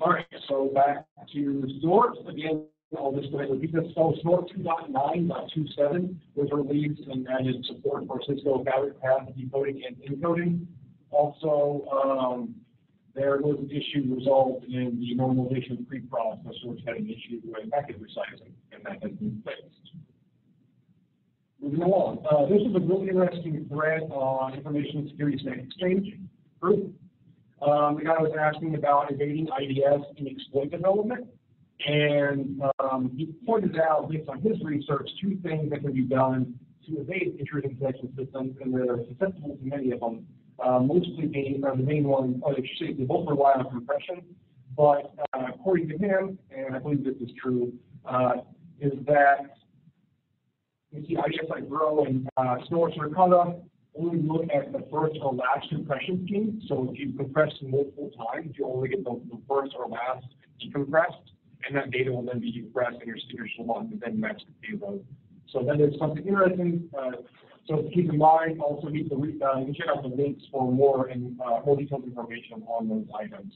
All right, so back to Snort. Again, I'll just go ahead and repeat this. So Snort 2.9.27 was released and added support for Cisco fabric path decoding and encoding. Also, um, there was an issue resolved in the normalization pre-process, which had an issue with packet resizing, and that has been fixed. Moving along, uh, this is a really interesting thread on Information Security Exchange group. Um, the guy was asking about evading IDS in exploit development. And um, he pointed out, based on his research, two things that can be done to evade intrusion detection systems, and they're susceptible to many of them. Uh, mostly being uh, the main one, or they both rely on compression. But uh, according to him, and I believe this is true, uh, is that you see IDS like Bro and uh, Snort Suricata only look at the first or last compression scheme. So if you compress multiple times, you only get the, first or last decompressed and that data will then be compressed in your signature log and then match the payload. So that is something interesting. Uh, so keep in mind, also need to read, uh, you can check out the links for more and uh, more detailed information on those items.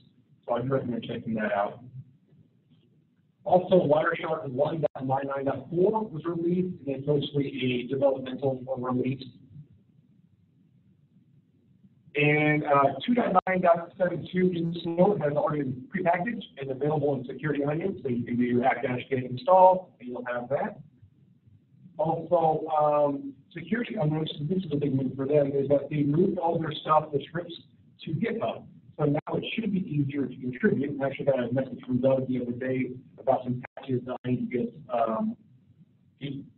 So I'd recommend checking that out. Also, Wireshark 1.99.4 was released, and it's mostly a developmental release and uh, 2.9.72 in Snort has already been prepackaged and available in Security Onion, so you can do apt-get install, and you'll have that. Also, um, Security Onion, this is a big move for them, is that they moved all their stuff, the scripts, to GitHub. So now it should be easier to contribute. I actually got a message from Doug the other day about some patches that I need to get um,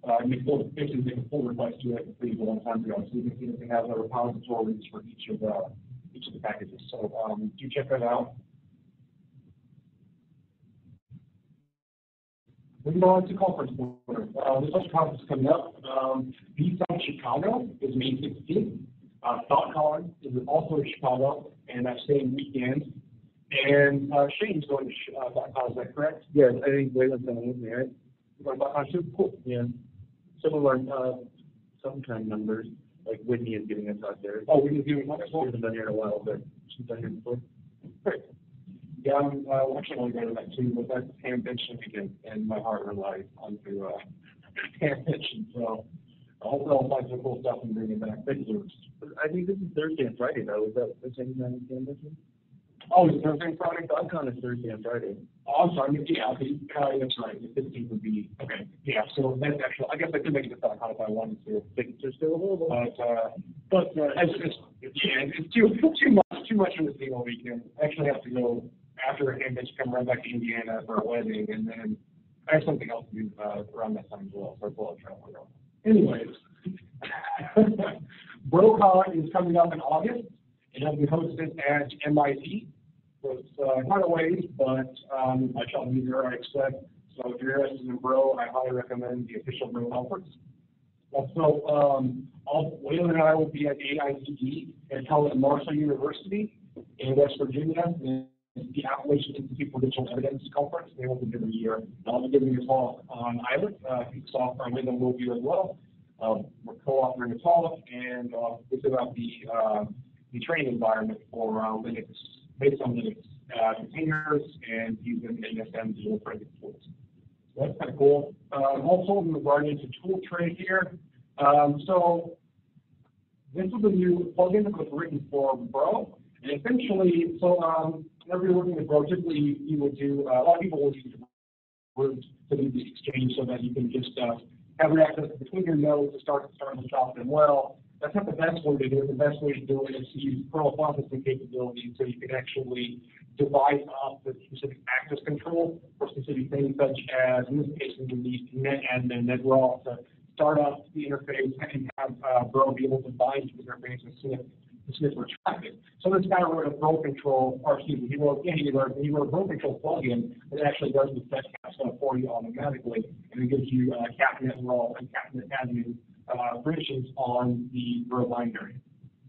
uh, full, basically make a full request to it a long time ago. So you can see that they have repositories for each of the each of the packages. So um, do check that out. Moving on to conference order. Uh, this first conference is coming up. Um, BSide Chicago is May 16th. Uh, THOTCON is also in Chicago, and that same weekend. And uh, Shane's going to uh, THOTCON, is that correct? Yes, I think Waylon's going with me, right? Going to THOTCON too? Cool. Yeah. Some of our, uh, sometime members, like Whitney is giving us out there. Oh, do it next She hasn't been here in a while, but she's been here before. Great. Yeah, I'm uh, actually only going to that too, but that's ambition again, and my heart relies onto uh, ambition. So I hope I'll find some cool stuff and bring it back. Thank you. I think this is Thursday and Friday though, is that the same time as Ambition? Oh, is Thursday Friday? THOTCON is Thursday and Friday. Oh, I'm sorry. Yeah, the, uh, that's right. The 15th would be okay. Yeah, so that's actually. I guess I could make it to if I wanted to. Tickets are still available. But uh, but uh, it's, it's, yeah, it's too too much too much of a single weekend. I actually have to go after ambition, come right back to Indiana for a wedding, and then I have something else to do uh, around that time as well. So I pull out travel. Anyways, BroCon is coming up in August. It'll be hosted at MIT. It's uh, quite a ways, but um, I shall be there, I expect. So if you're interested in Bro, I highly recommend the official Bro conference. Also, um, Waylon and I will be at AICD at Marshall University in West Virginia. And the Appalachian Institute for Digital Evidence Conference. They hold it every year. I'll be giving a talk on ILET. Uh, Soft from Wyndham will be as well. Um, we're co-authoring a talk, and uh, it's about the uh, the training environment for uh, Linux, based on Linux uh, containers and using NSM digital forensic tools. So that's kind of cool. Um, also, in regard to tool tray here, um, so this is a new plugin that was written for Bro, and essentially, so um, whenever you're working with Bro, typically you, would do, uh, a lot of people will use root to do the exchange so that you can just uh, have access between your nodes to start to start to shop them well. That's not the best way to do it. The best way to do it is to use kernel processing capabilities so you can actually divide up the specific access control for specific things such as, in this case, we would need netadmin, netraw to start up the interface and have uh, Bro be able to bind to the interface and sniff the sniff for traffic. So this guy wrote a Bro control, or excuse me, he wrote, yeah, he wrote, he wrote a Bro control plugin that actually does the set cap stuff for you automatically, and it gives you uh, CapNet raw and CapNet admin uh, permissions on the Bro binary.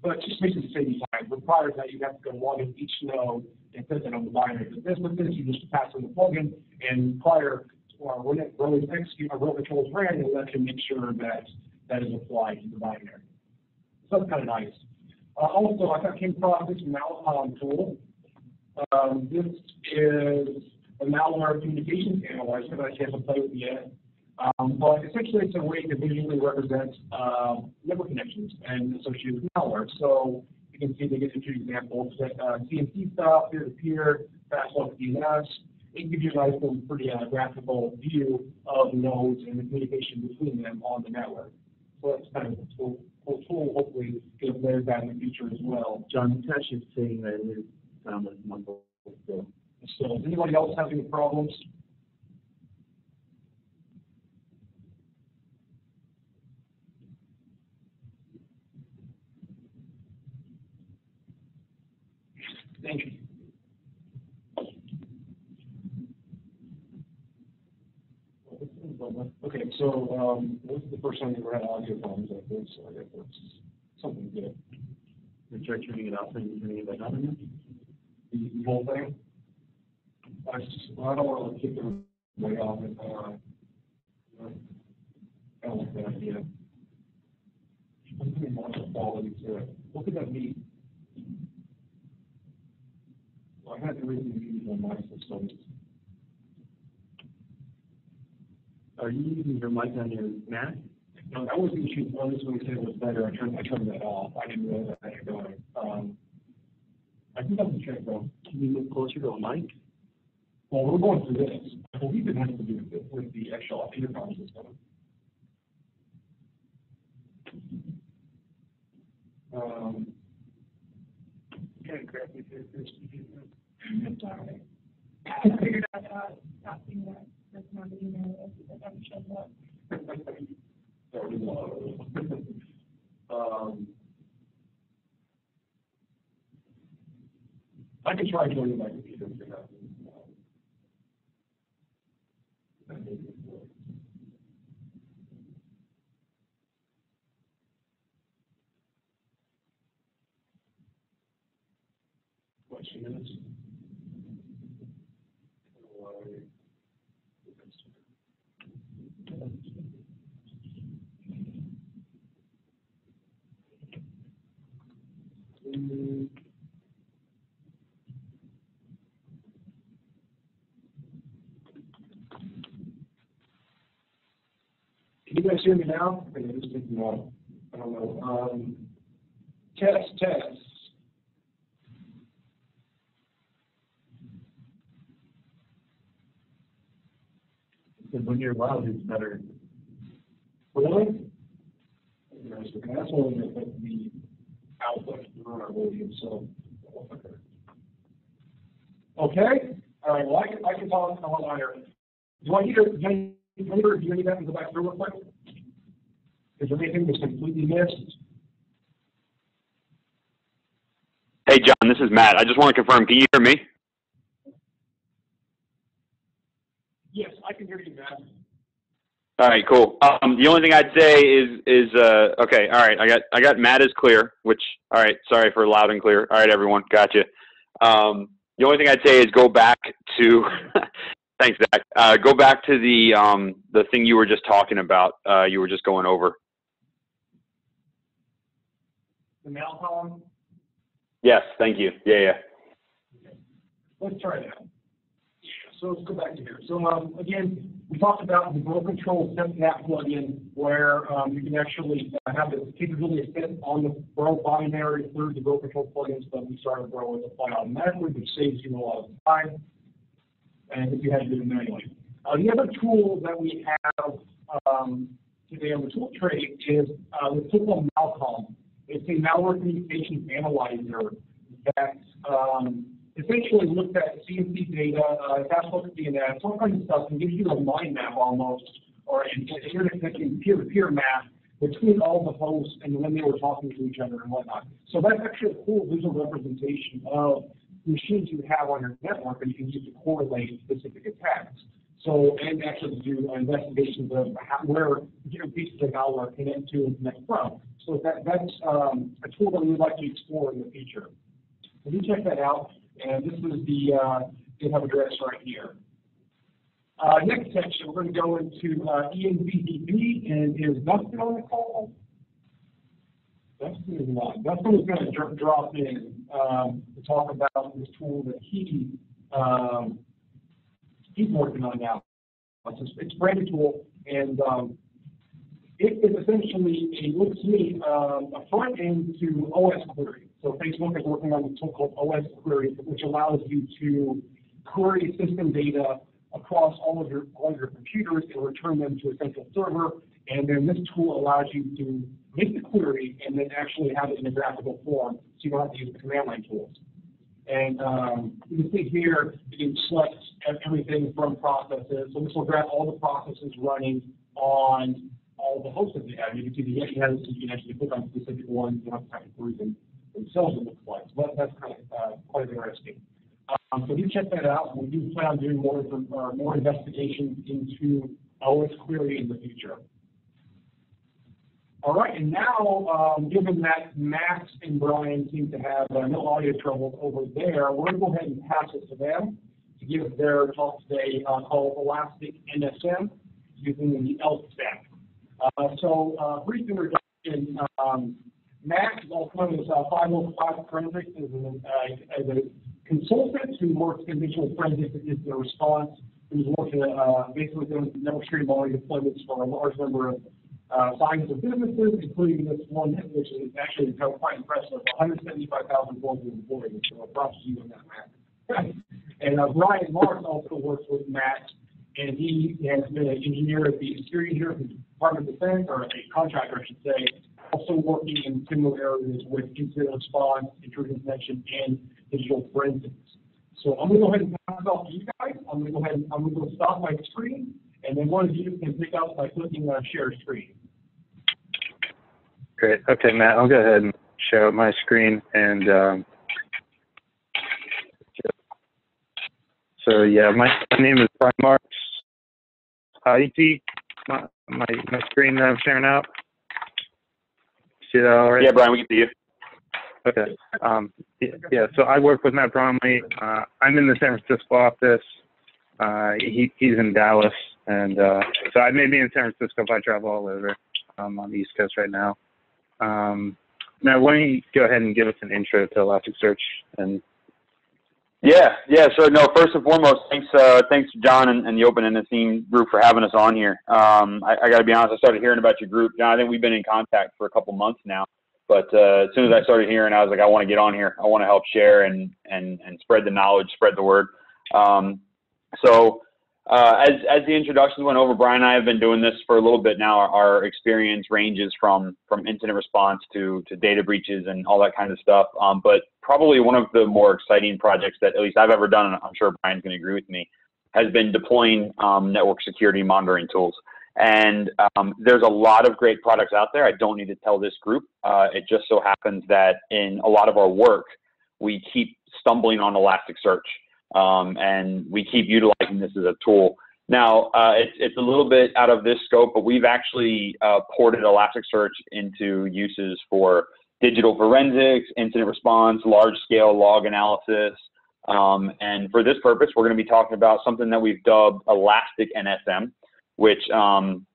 But just basically save you time, requires that you have to go log in each node and put it on the binary. But this with this, you just pass in the plugin, and prior or when it really execute a row controls ran, it'll actually make sure that that is applied to the binary. So that's kind of nice. Uh, also, I came across this Malcom tool. Um, this is a malware communications analyzer that I haven't played with yet. Um, but essentially it's a way to visually represent, uh, network connections and associated with malware. So you can see they give get into examples that, uh, CNC stuff, peer-to-peer, fast-flux DNS. It gives you a nice little pretty, uh, graphical view of nodes and the communication between them on the network. So that's kind of a tool, cool tool, hopefully, get layered that in the future as well. John Tesh is saying that his sound is muffled still. So, does anybody else have any problems? Thank you. Okay, so, um, this is the first time we ever had audio problems like this, so I guess that's something good. You try turning it off and turning it back on? The, the whole thing? I just, I don't want to keep them way off it, uh, I don't like that idea. I'm putting more quality to it. What could that mean? Well, I had everything used on my system. Are you using your mic on your Mac? No, that was the issue, one, this one it was better, I turned, I turned that off, I didn't realize that had going. Um, I think I can check though. Can you move closer to a mic? Well, we're going through this. I believe it has to do with the, with the actual intercom system. Um. Correct me if it's. I'm sorry. I figured out to stop doing that, that's not the email, if I'm showing up. Sorry. Um. I can try joining my computer if you're not. Minutes? Can you guys hear me now? I think I just didn't. I don't know. Um, test, test. Because when you're loud, it's better. Really? That's only the, output on our volume, so. Okay, all right, well, I can, I can talk a lot higher. Do I need to, do I review any of that and go back through real quick? Is there anything that's completely missed? Hey, John, this is Matt. I just want to confirm, can you hear me? Yes, I can hear you, Matt. All right, cool. Um, the only thing I'd say is, is, uh, okay, all right, I got, I got Matt is clear, which, all right, sorry for loud and clear. All right, everyone, gotcha. Um, the only thing I'd say is go back to, thanks, Zach. Uh, go back to the, um, the thing you were just talking about, uh, you were just going over. The mail column? Yes, thank you. Yeah, yeah. Let's try that. So let's go back to here. So, um, again, we talked about the Bro Control SendNap plugin where, um, you can actually uh, have the capability of fit on the Bro binary through the Bro Control plugins, but we started Bro with apply automatically, which saves you a lot of time. And if you had to do it manually. Uh, the other tool that we have, um, today on the tool tray is, uh, the tool called Malcom. It's a malware communications analyzer that, um, essentially looks at CNC data, uh, fast-flux DNS, all kinds of stuff, and gives you a mind map almost, or an interconnecting peer-to-peer map between all the hosts and when they were talking to each other and whatnot. So that's actually a cool visual representation of machines you have on your network and you can use to correlate specific attacks. So, and actually do investigations of how, where different pieces of malware connect to and connect from. So that, that's um, a tool that we would like to explore in the future. So you check that out. And this is the uh, GitHub address right here. Uh, next section, we're going to go into uh, and is Dustin on the call? Dustin is not. Dustin was gonna dr- drop in, um, to talk about this tool that he, um, he's working on now. It's, a- it's a brand new tool, and, um, it is essentially, it looks me, um, a front end to osquery. So Facebook is working on a tool called OS query, which allows you to query system data across all of your, all of your computers and return them to a central server. And then this tool allows you to make the query and then actually have it in a graphical form, so you don't have to use the command line tools. And, um, you can see here, you can select everything from processes. So this will grab all the processes running on all the hosts that they have. You can see the Yeti has, you can actually click on specific ones, to type queries them themselves, it looks like. So that- that's kind of, uh, quite interesting. Um, so do check that out. We do plan on doing more, from- uh, more investigations into osquery in the future. All right, and now, um, given that Max and Brian seem to have uh, no audio troubles over there, we're gonna go ahead and pass it to them to give their talk today, uh, called Elastic NSM using the ELK stack. Uh, so, brief introduction, um, Max is as, 505 Forensics an, uh, a consultant who works in digital forensics is the response. Who's working, uh, basically doing network security monitoring deployments for a large number of, sizes of businesses, including this one, which is actually quite impressive, hundred seventy-five thousand global employees, so props to you on that, uh, Brian Marks also works with Matt, and he has been an engineer at the engineer of the Department of Defense, or a contractor, I should say, also working in similar areas with incident response, intrusion detection, and digital forensics. So I'm gonna go ahead and pass it off to you guys. I'm gonna go ahead and, I'm gonna go stop my screen, and then one of you can pick up by clicking on share screen. Great. Okay, Matt, I'll go ahead and share my screen and um, so yeah, my, my name is Brian Marks. Uh, you see my, my my screen that I'm sharing out? See that all right? Yeah, Brian, we can see you. Okay. Um, yeah, yeah, so I work with Matt Bromiley. Uh, I'm in the San Francisco office. Uh, he, he's in Dallas. And, uh, so I may be in San Francisco if I travel all over. um, on the East Coast right now. Um, Matt, why don't you go ahead and give us an intro to Elasticsearch and Yeah, yeah. So no, first and foremost, thanks, uh, thanks John and, and the Open and the Scene group for having us on here. Um, I, I got to be honest, I started hearing about your group. John, I think we've been in contact for a couple months now. But uh, as soon as I started hearing, I was like, I want to get on here. I want to help share and and and spread the knowledge, spread the word. Um, so uh, as as the introductions went over, Brian and I have been doing this for a little bit now. Our, our experience ranges from from incident response to to data breaches and all that kind of stuff. Um, but probably one of the more exciting projects that at least I've ever done, and I'm sure Brian's going to agree with me, has been deploying um, network security monitoring tools. And um, there's a lot of great products out there. I don't need to tell this group. Uh, it just so happens that in a lot of our work, we keep stumbling on Elasticsearch um, and we keep utilizing this as a tool. Now, uh, it's, it's a little bit out of this scope, but we've actually uh, ported Elasticsearch into uses for digital forensics, incident response, large-scale log analysis. Um, and for this purpose, we're going to be talking about something that we've dubbed Elastic NSM, which um,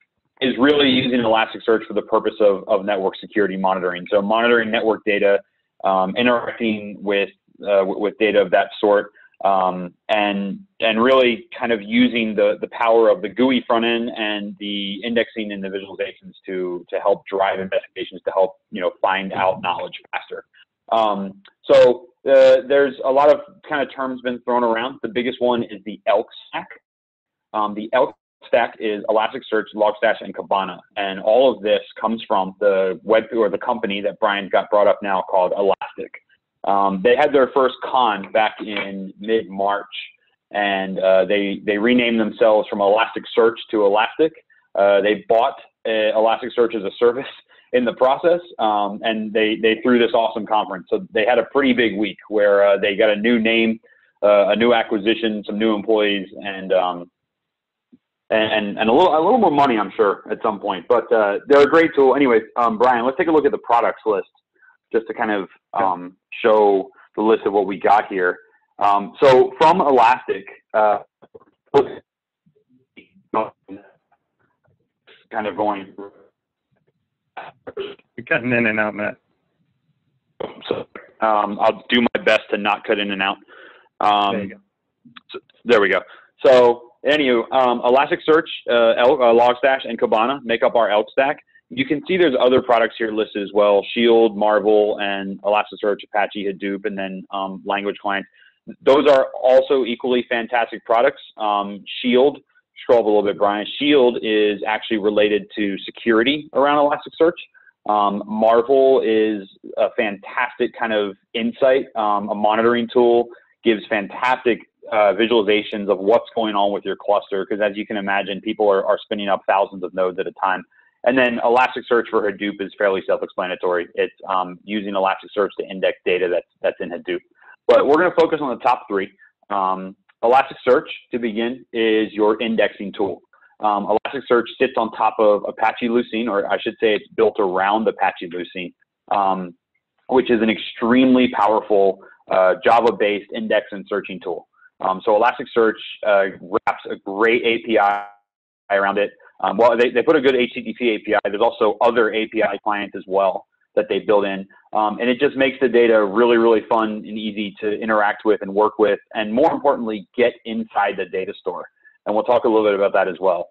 is really using Elasticsearch for the purpose of, of network security monitoring. So monitoring network data, um, interacting with, uh, with data of that sort, um, and and really kind of using the the power of the GUI front end and the indexing and the visualizations to to help drive investigations to help you know find out knowledge faster. Um, so uh, there's a lot of kind of terms been thrown around. The biggest one is the ELK stack. Um, the ELK stack is Elasticsearch, Logstash, and Kibana, and all of this comes from the web or the company that Brian got brought up now called Elastic. Um, they had their first con back in mid-March, and uh, they they renamed themselves from Elasticsearch to Elastic. Uh, they bought uh, Elasticsearch as a service in the process, um, and they they threw this awesome conference. So they had a pretty big week where uh, they got a new name, uh, a new acquisition, some new employees, and um, and, and a little a little more money, I'm sure, at some point. But uh, they're a great tool. Anyways, um, Brian, let's take a look at the products list just to kind of um, show the list of what we got here. Um, so from Elastic, uh, kind of going. you're cutting in and out, Matt? So, um, I'll do my best to not cut in and out. Um, There you go. so- there we go. So, anywho, um, Elasticsearch, uh, Elk, uh, Logstash, and Kibana make up our Elk stack. You can see there's other products here listed as well: Shield, Marvel, and Elasticsearch, Apache, Hadoop, and then um, language clients. Those are also equally fantastic products. Um, Shield, scroll up a little bit, Brian. Shield is actually related to security around Elasticsearch. Um, Marvel is a fantastic kind of insight, um, a monitoring tool, gives fantastic uh, visualizations of what's going on with your cluster. Because as you can imagine, people are, are spinning up thousands of nodes at a time. And then Elasticsearch for Hadoop is fairly self-explanatory. It's um, using Elasticsearch to index data that's, that's in Hadoop. But we're going to focus on the top three. Um, Elasticsearch, to begin, is your indexing tool. Um, Elasticsearch sits on top of Apache Lucene, or I should say it's built around Apache Lucene, um, which is an extremely powerful uh, Java-based index and searching tool. Um, so Elasticsearch uh, wraps a great API around it. Um, well, they, they put a good HTTP API. There's also other API clients as well that they build in. Um, and it just makes the data really, really fun and easy to interact with and work with, and more importantly, get inside the data store. And we'll talk a little bit about that as well.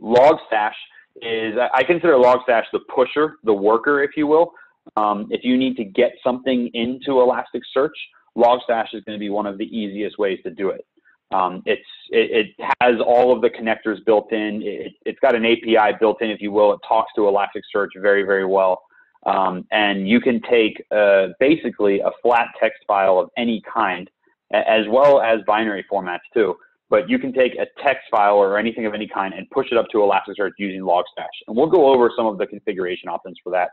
Logstash is, I consider Logstash the pusher, the worker, if you will. Um, if you need to get something into Elasticsearch, Logstash is going to be one of the easiest ways to do it. Um, it's, it, it, has all of the connectors built in. It, has got an API built in, if you will. It talks to Elasticsearch very, very well. Um, and you can take uh, basically a flat text file of any kind, as well as binary formats too. But you can take a text file or anything of any kind and push it up to Elasticsearch using Logstash. And we'll go over some of the configuration options for that.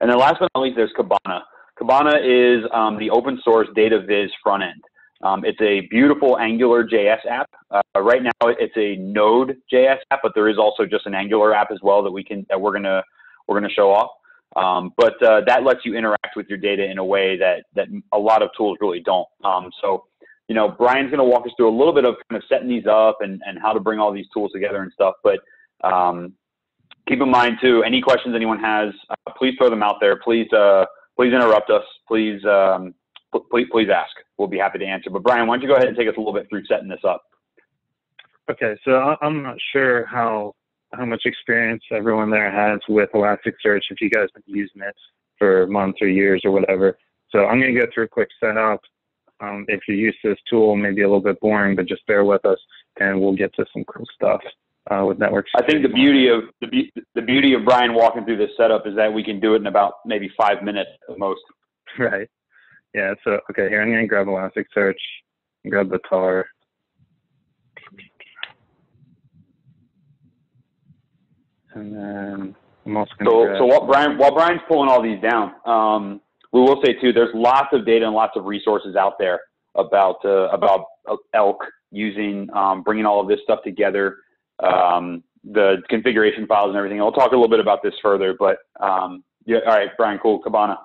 And then last but not least, there's Kibana. Kibana is um, the open source data viz front end. Um, it's a beautiful Angular JS app. Uh, right now, it's a Node JS app, but there is also just an Angular app as well that we can that we're gonna we're gonna show off. Um, but uh, that lets you interact with your data in a way that that a lot of tools really don't. Um, so, you know, Brian's going to walk us through a little bit of kind of setting these up and, and how to bring all these tools together and stuff. But um, keep in mind too, any questions anyone has, uh, please throw them out there. Please, uh, please interrupt us. Please, um, please, please ask. We'll be happy to answer. But Brian, why don't you go ahead and take us a little bit through setting this up? Okay, so I'm not sure how how much experience everyone there has with Elasticsearch if you guys have been using it for months or years or whatever. So I'm going to go through a quick setup. Um, if you're used to this tool, maybe a little bit boring, but just bear with us and we'll get to some cool stuff uh, with network. I think the beauty of the, be the beauty of Brian walking through this setup is that we can do it in about maybe five minutes at most. Right. Yeah. So okay, here I'm going to grab Elasticsearch, and grab the tar. And then I'm also going to So, grab, so while Brian, while Brian's pulling all these down, um, we will say too, there's lots of data and lots of resources out there about uh, about Elk using um, bringing all of this stuff together, um, the configuration files and everything. I'll talk a little bit about this further, but um, yeah, all right, Brian, cool, Kibana.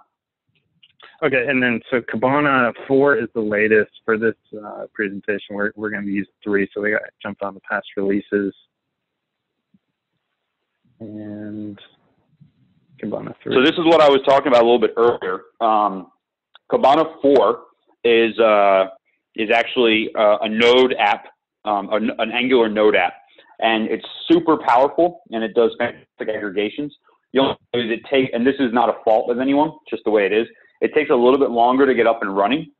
Okay, and then so Kibana 4 is the latest for this uh, presentation. We're, we're going to use 3, so we got jumped on the past releases. And Kibana 3. So this is what I was talking about a little bit earlier. Um, Kibana 4 is uh, is actually uh, a Node app, um, an, an Angular Node app, and it's super powerful and it does fantastic aggregations. The only thing is it take, and this is not a fault of anyone, just the way it is. It takes a little bit longer to get up and running,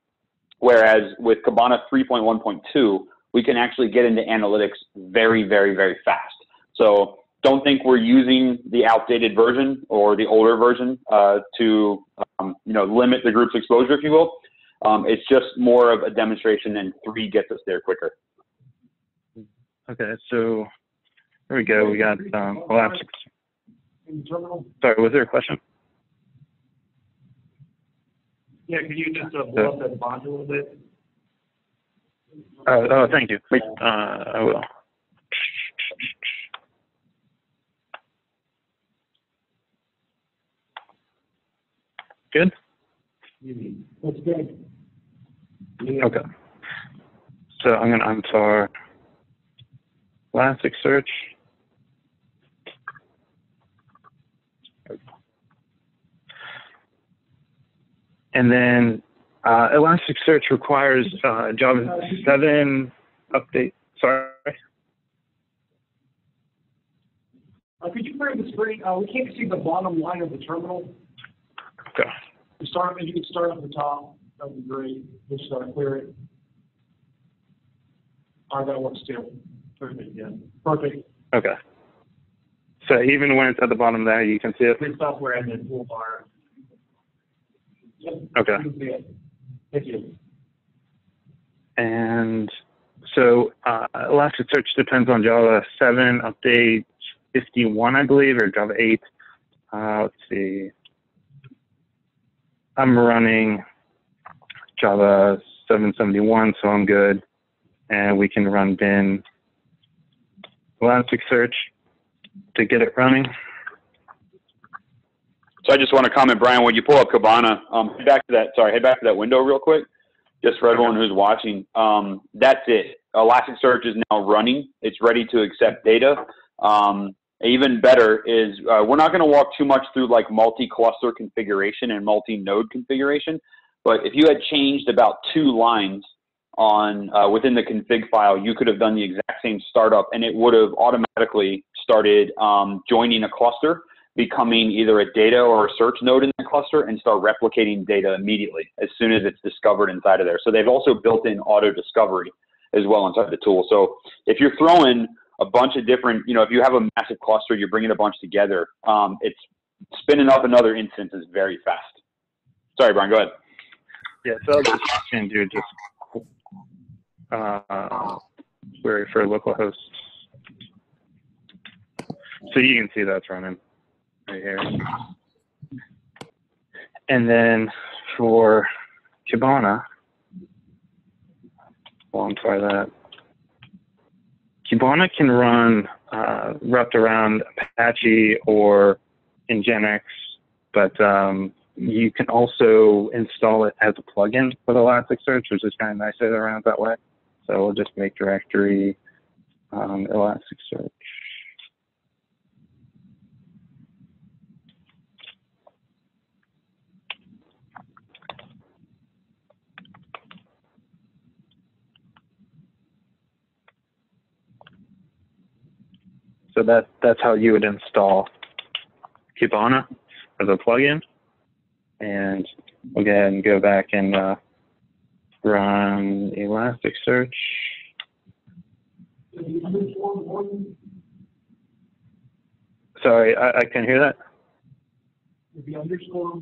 whereas with Kibana 3.1.2, we can actually get into analytics very, very, very fast. So don't think we're using the outdated version or the older version uh, to um, you know limit the group's exposure, if you will. Um, it's just more of a demonstration, and three gets us there quicker. Okay, so here we go. We got um, Elastic. In the terminal? Sorry, was there a question? Yeah, could you just uh, blow up that font a little bit? Oh, oh thank you. Uh, I will. Good? That's good. Okay. So I'm going to untar Elasticsearch. And then uh, Elasticsearch requires uh, Java 7 update. Sorry. Uh, could you bring the screen, uh, we can't see the bottom line of the terminal. Okay. You start, if you could start at the top, that'd be great, just, uh, clear it. All right, that works too. Perfect, yeah. Perfect. Okay. So even when it's at the bottom there, you can see it. With software and then toolbar. Okay. You can see it. Thank you. And so uh, Elasticsearch depends on Java 7 update 51, I believe, or Java 8. Uh, let's see. I'm running Java 771, so I'm good. And we can run bin Elasticsearch to get it running. So I just want to comment, Brian, when you pull up Kibana, um, head back to that, sorry, head back to that window real quick, just for everyone who's watching. Um, that's it. Elasticsearch is now running. It's ready to accept data. Um, even better is uh, we're not going to walk too much through like multi-cluster configuration and multi-node configuration, but if you had changed about two lines on uh, within the config file, you could have done the exact same startup, and it would have automatically started um, joining a cluster, becoming either a data or a search node in the cluster, and start replicating data immediately as soon as it's discovered inside of there. So they've also built in auto discovery as well inside the tool. So if you're throwing a bunch of different, you know, if you have a massive cluster, you're bringing a bunch together, um, it's spinning up another instance is very fast. Sorry, Brian, go ahead. Yeah, so just and do just uh, query for localhost. So you can see that's running here. And then for Kibana, well, I'm that Kibana can run uh, wrapped around Apache or Nginx, but um, you can also install it as a plugin with Elasticsearch, which is kind of nice to around that way. So we'll just make directory um, Elasticsearch. So that that's how you would install Kibana as a plugin. And we'll go ahead and go back and uh, run Elasticsearch. Is the underscore important? Sorry, I, I can't hear that. Is the underscore,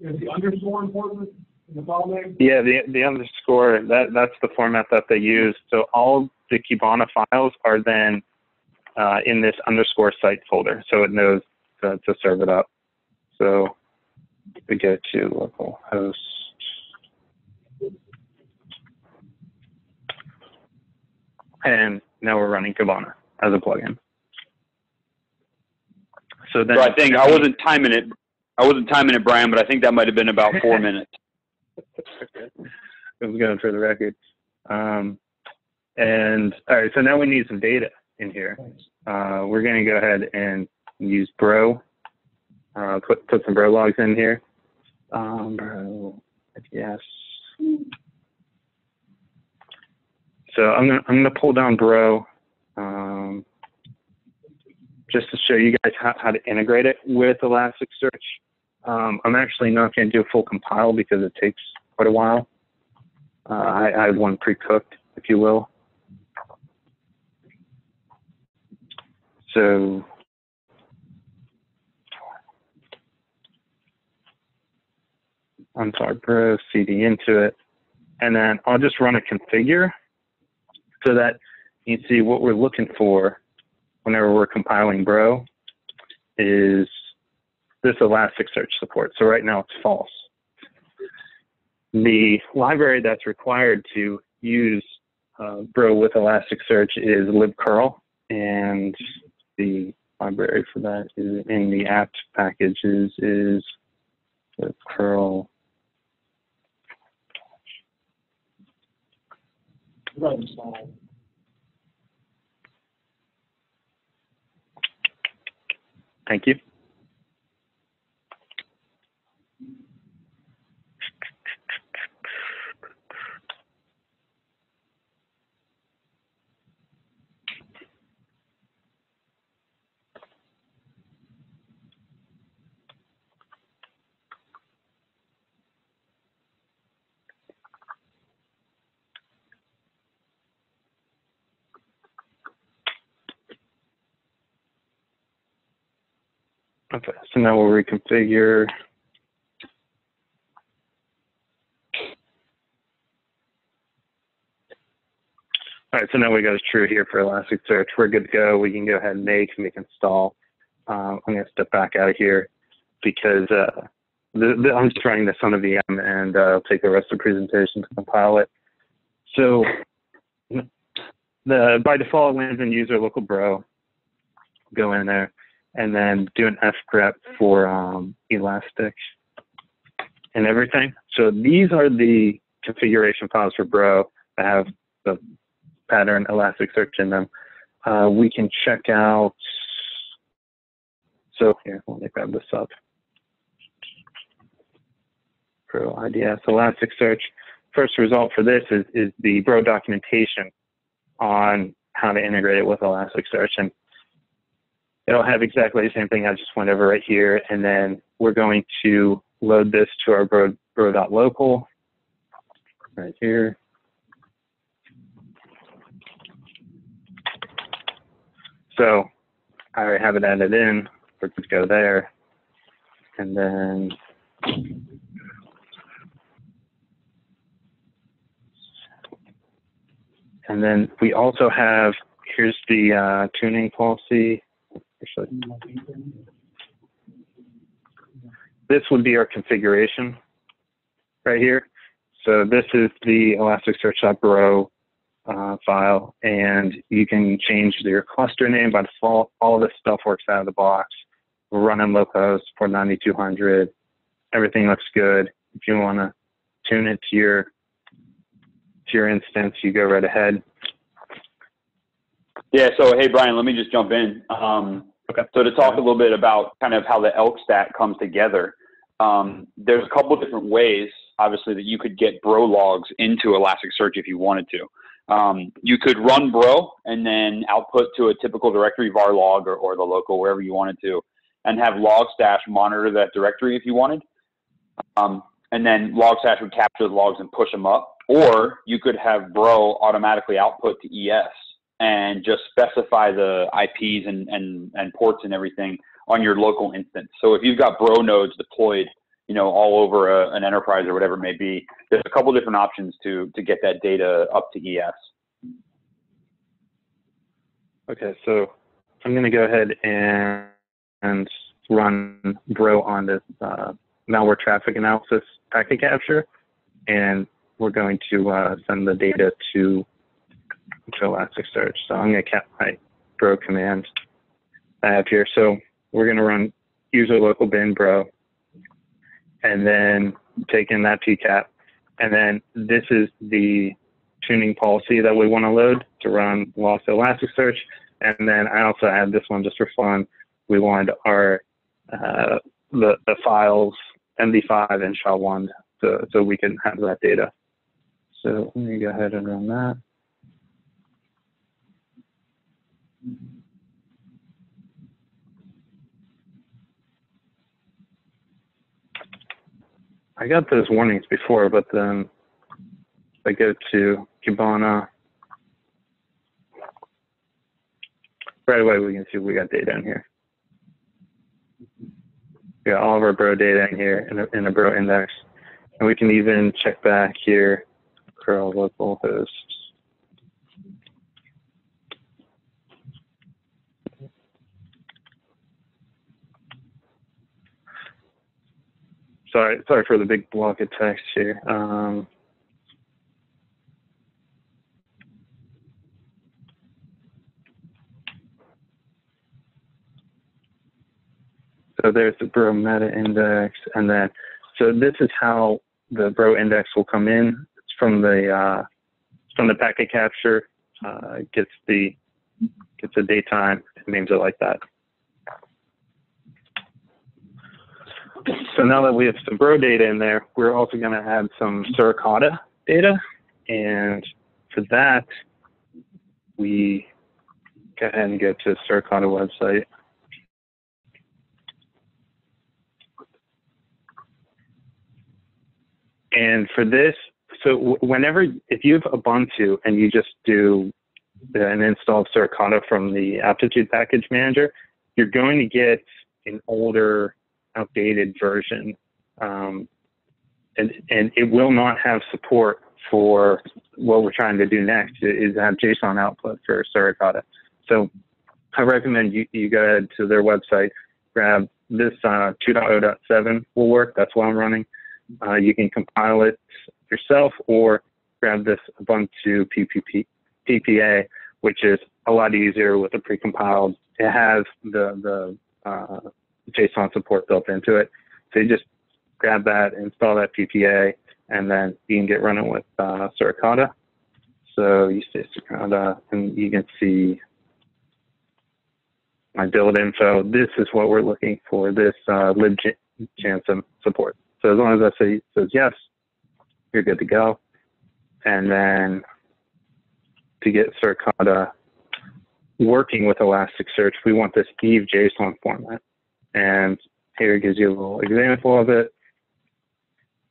is the underscore important in the file name? Yeah, the the underscore that that's the format that they use. So all the Kibana files are then uh, in this underscore site folder, so it knows to, to serve it up. So we go to localhost. And now we're running Kibana as a plugin. So then So I think I wasn't timing it. I wasn't timing it, Brian, but I think that might have been about four minutes. it was going for the record. Um, and all right, so now we need some data in here. Uh, we're going to go ahead and use Bro. Uh, put put some Bro logs in here. Um, Bro, yes. So I'm gonna I'm gonna pull down Bro, um, just to show you guys how, how to integrate it with Elasticsearch. Um, I'm actually not going to do a full compile because it takes quite a while. Uh, I, I have one pre-cooked, if you will. So I'm sorry, Bro CD into it, and then I'll just run a configure so that you see what we're looking for whenever we're compiling Bro is this Elasticsearch support. So right now it's false. The library that's required to use uh, Bro with Elasticsearch is libcurl, and the library for that is in the apt packages is. Right, install. Thank you. Okay, so now we'll reconfigure. All right, so now we got a true here for Elasticsearch. We're good to go. We can go ahead and make, make install. Um, I'm to step back out of here because uh, the, the, I'm just running this on a VM and uh, I'll take the rest of the presentation to compile it. So the by default in user local bro. Go in there and then do an fgrep for um, Elastic and everything. So these are the configuration files for Bro that have the pattern Elasticsearch in them. Uh, we can check out. So here, let me grab this up. Bro IDS Elasticsearch. First result for this is, is the Bro documentation on how to integrate it with Elasticsearch. And it'll have exactly the same thing I just went over right here. And then we're going to load this to our bro, right here. So I already have it added in. We're good to go there. And then and then we also have here's the uh, tuning policy. Actually, this would be our configuration right here. So this is the Elasticsearch.bro uh, file, and you can change your cluster name by default. All this stuff works out of the box. We're running localhost for 9200. Everything looks good. If you want to tune it to your to your instance, you go right ahead. Yeah. So, hey, Brian, let me just jump in. Um, Okay. So to talk a little bit about kind of how the elk stack comes together, um, there's a couple different ways, obviously, that you could get Bro logs into Elasticsearch if you wanted to. Um, you could run Bro and then output to a typical directory var log or, or the local, wherever you wanted to, and have Logstash monitor that directory if you wanted. Um, and then Logstash would capture the logs and push them up. Or you could have Bro automatically output to ES and just specify the IPs and, and, and ports and everything on your local instance. So if you've got Bro nodes deployed, you know, all over a, an enterprise or whatever it may be, there's a couple different options to, to get that data up to ES. Okay, so I'm going to go ahead and, and run Bro on this uh, malware traffic analysis packet capture, and we're going to uh, send the data to to Elasticsearch. So I'm going to cap my bro command I have here. So we're going to run user local bin bro, and then take in that pcap. And then this is the tuning policy that we want to load to run lost Elasticsearch. And then I also add this one just for fun. We want our uh, the, the files MD5 and SHA-1 so, so we can have that data. So let me go ahead and run that. I got those warnings before, but then I go to Kibana. Right away, we can see we got data in here. We got all of our bro data in here in a, in a bro index. And we can even check back here, curl local hosts. Sorry, sorry for the big block of text here. Um, so there's the bro meta index, and then so this is how the bro index will come in. It's from the uh, from the packet capture. Uh, gets the gets the datetime and names it like that. So now that we have some bro data in there, we're also going to add some Suricata data. And for that, we go ahead and go to Suricata website. And for this, so whenever, if you have Ubuntu and you just do an install of Suricata from the Aptitude Package Manager, you're going to get an older, outdated version, um, and and it will not have support for what we're trying to do next is have JSON output for Suricata. So I recommend you, you go ahead to their website, grab this uh, 2.0.7 will work. That's what I'm running. Uh, you can compile it yourself or grab this Ubuntu PPP, PPA, which is a lot easier with a precompiled. It has the, the uh, JSON support built into it. So you just grab that, install that PPA, and then you can get running with uh, Suricata. So you say Suricata, and you can see my build info. This is what we're looking for, this uh, libjansson support. So as long as that say, says yes, you're good to go. And then to get Suricata working with Elasticsearch, we want this Eve JSON format. And here gives you a little example of it.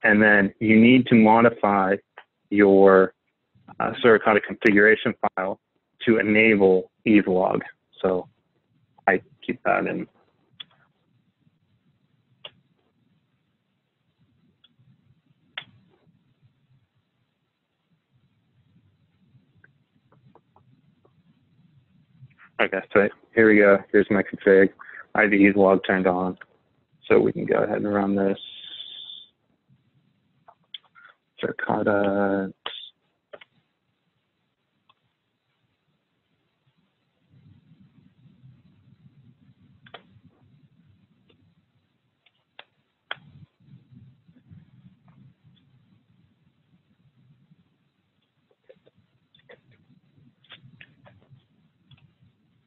And then you need to modify your uh, Suricata configuration file to enable evelog. So I keep that in. Okay, so here we go. Here's my config. I have the evelog turned on. So we can go ahead and run this. Suricata.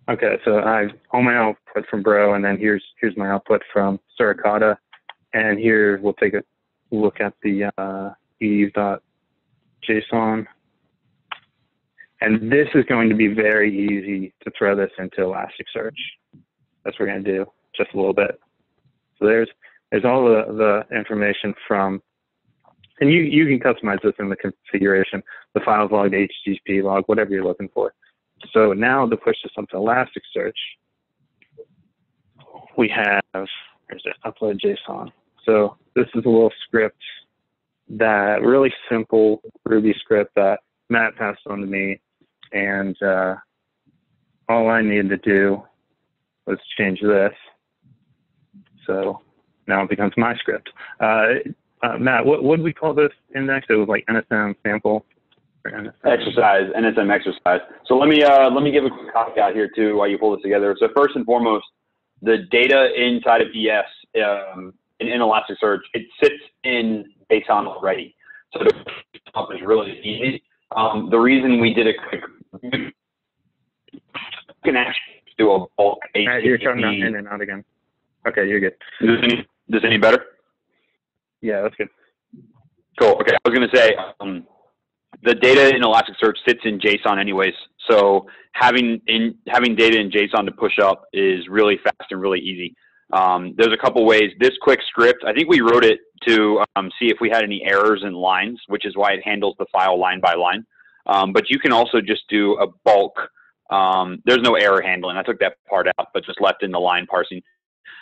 Okay, so I all my output from Bro, and then here's here's my output from Suricata, and here we'll take a look at the uh, eve.json. And this is going to be very easy to throw this into Elasticsearch. That's what we're going to do, just a little bit. So there's there's all the, the information from, and you, you can customize this in the configuration, the files log, the HTTP log, whatever you're looking for. So now the push this onto Elasticsearch, we have, there's it, upload JSON. So this is a little script that really simple Ruby script that Matt passed on to me. And uh, all I needed to do was change this. So now it becomes my script. Uh, uh, Matt, what would we call this index? It was like NSM sample. Exercise, NSM exercise. So let me uh, let me give a quick out here too while you pull this together. So first and foremost, the data inside of ES um, in, in Elasticsearch it sits in JSON already. So the stuff is really easy. Um, the reason we did a quick can actually do a bulk Matt, you're turning HTTP. in and out again. Okay, you're good. Is this any, this any better? Yeah, that's good. Cool. Okay, I was going to say um, the data in Elasticsearch sits in JSON anyways. So having in having data in JSON to push up is really fast and really easy. Um, there's a couple ways. This quick script, I think we wrote it to um, see if we had any errors in lines, which is why it handles the file line by line. Um, but you can also just do a bulk. Um, there's no error handling. I took that part out, but just left in the line parsing.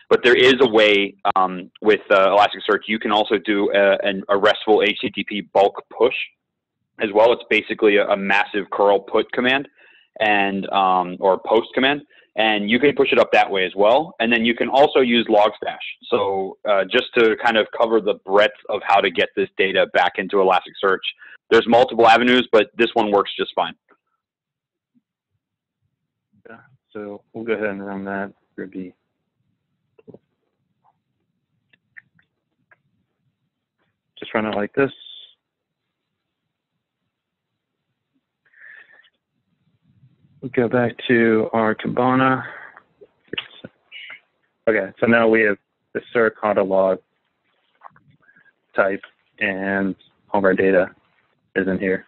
But there is a way um, with uh, Elasticsearch. You can also do a, a RESTful HTTP bulk push as well. It's basically a, a massive curl put command and um, or post command, and you can push it up that way as well. And then you can also use Logstash. So uh, just to kind of cover the breadth of how to get this data back into Elasticsearch, there's multiple avenues, but this one works just fine. Yeah, so we'll go ahead and run that Ruby. Just run it like this. Go back to our Kibana. Okay, so now we have the Suricata log type and all of our data is in here.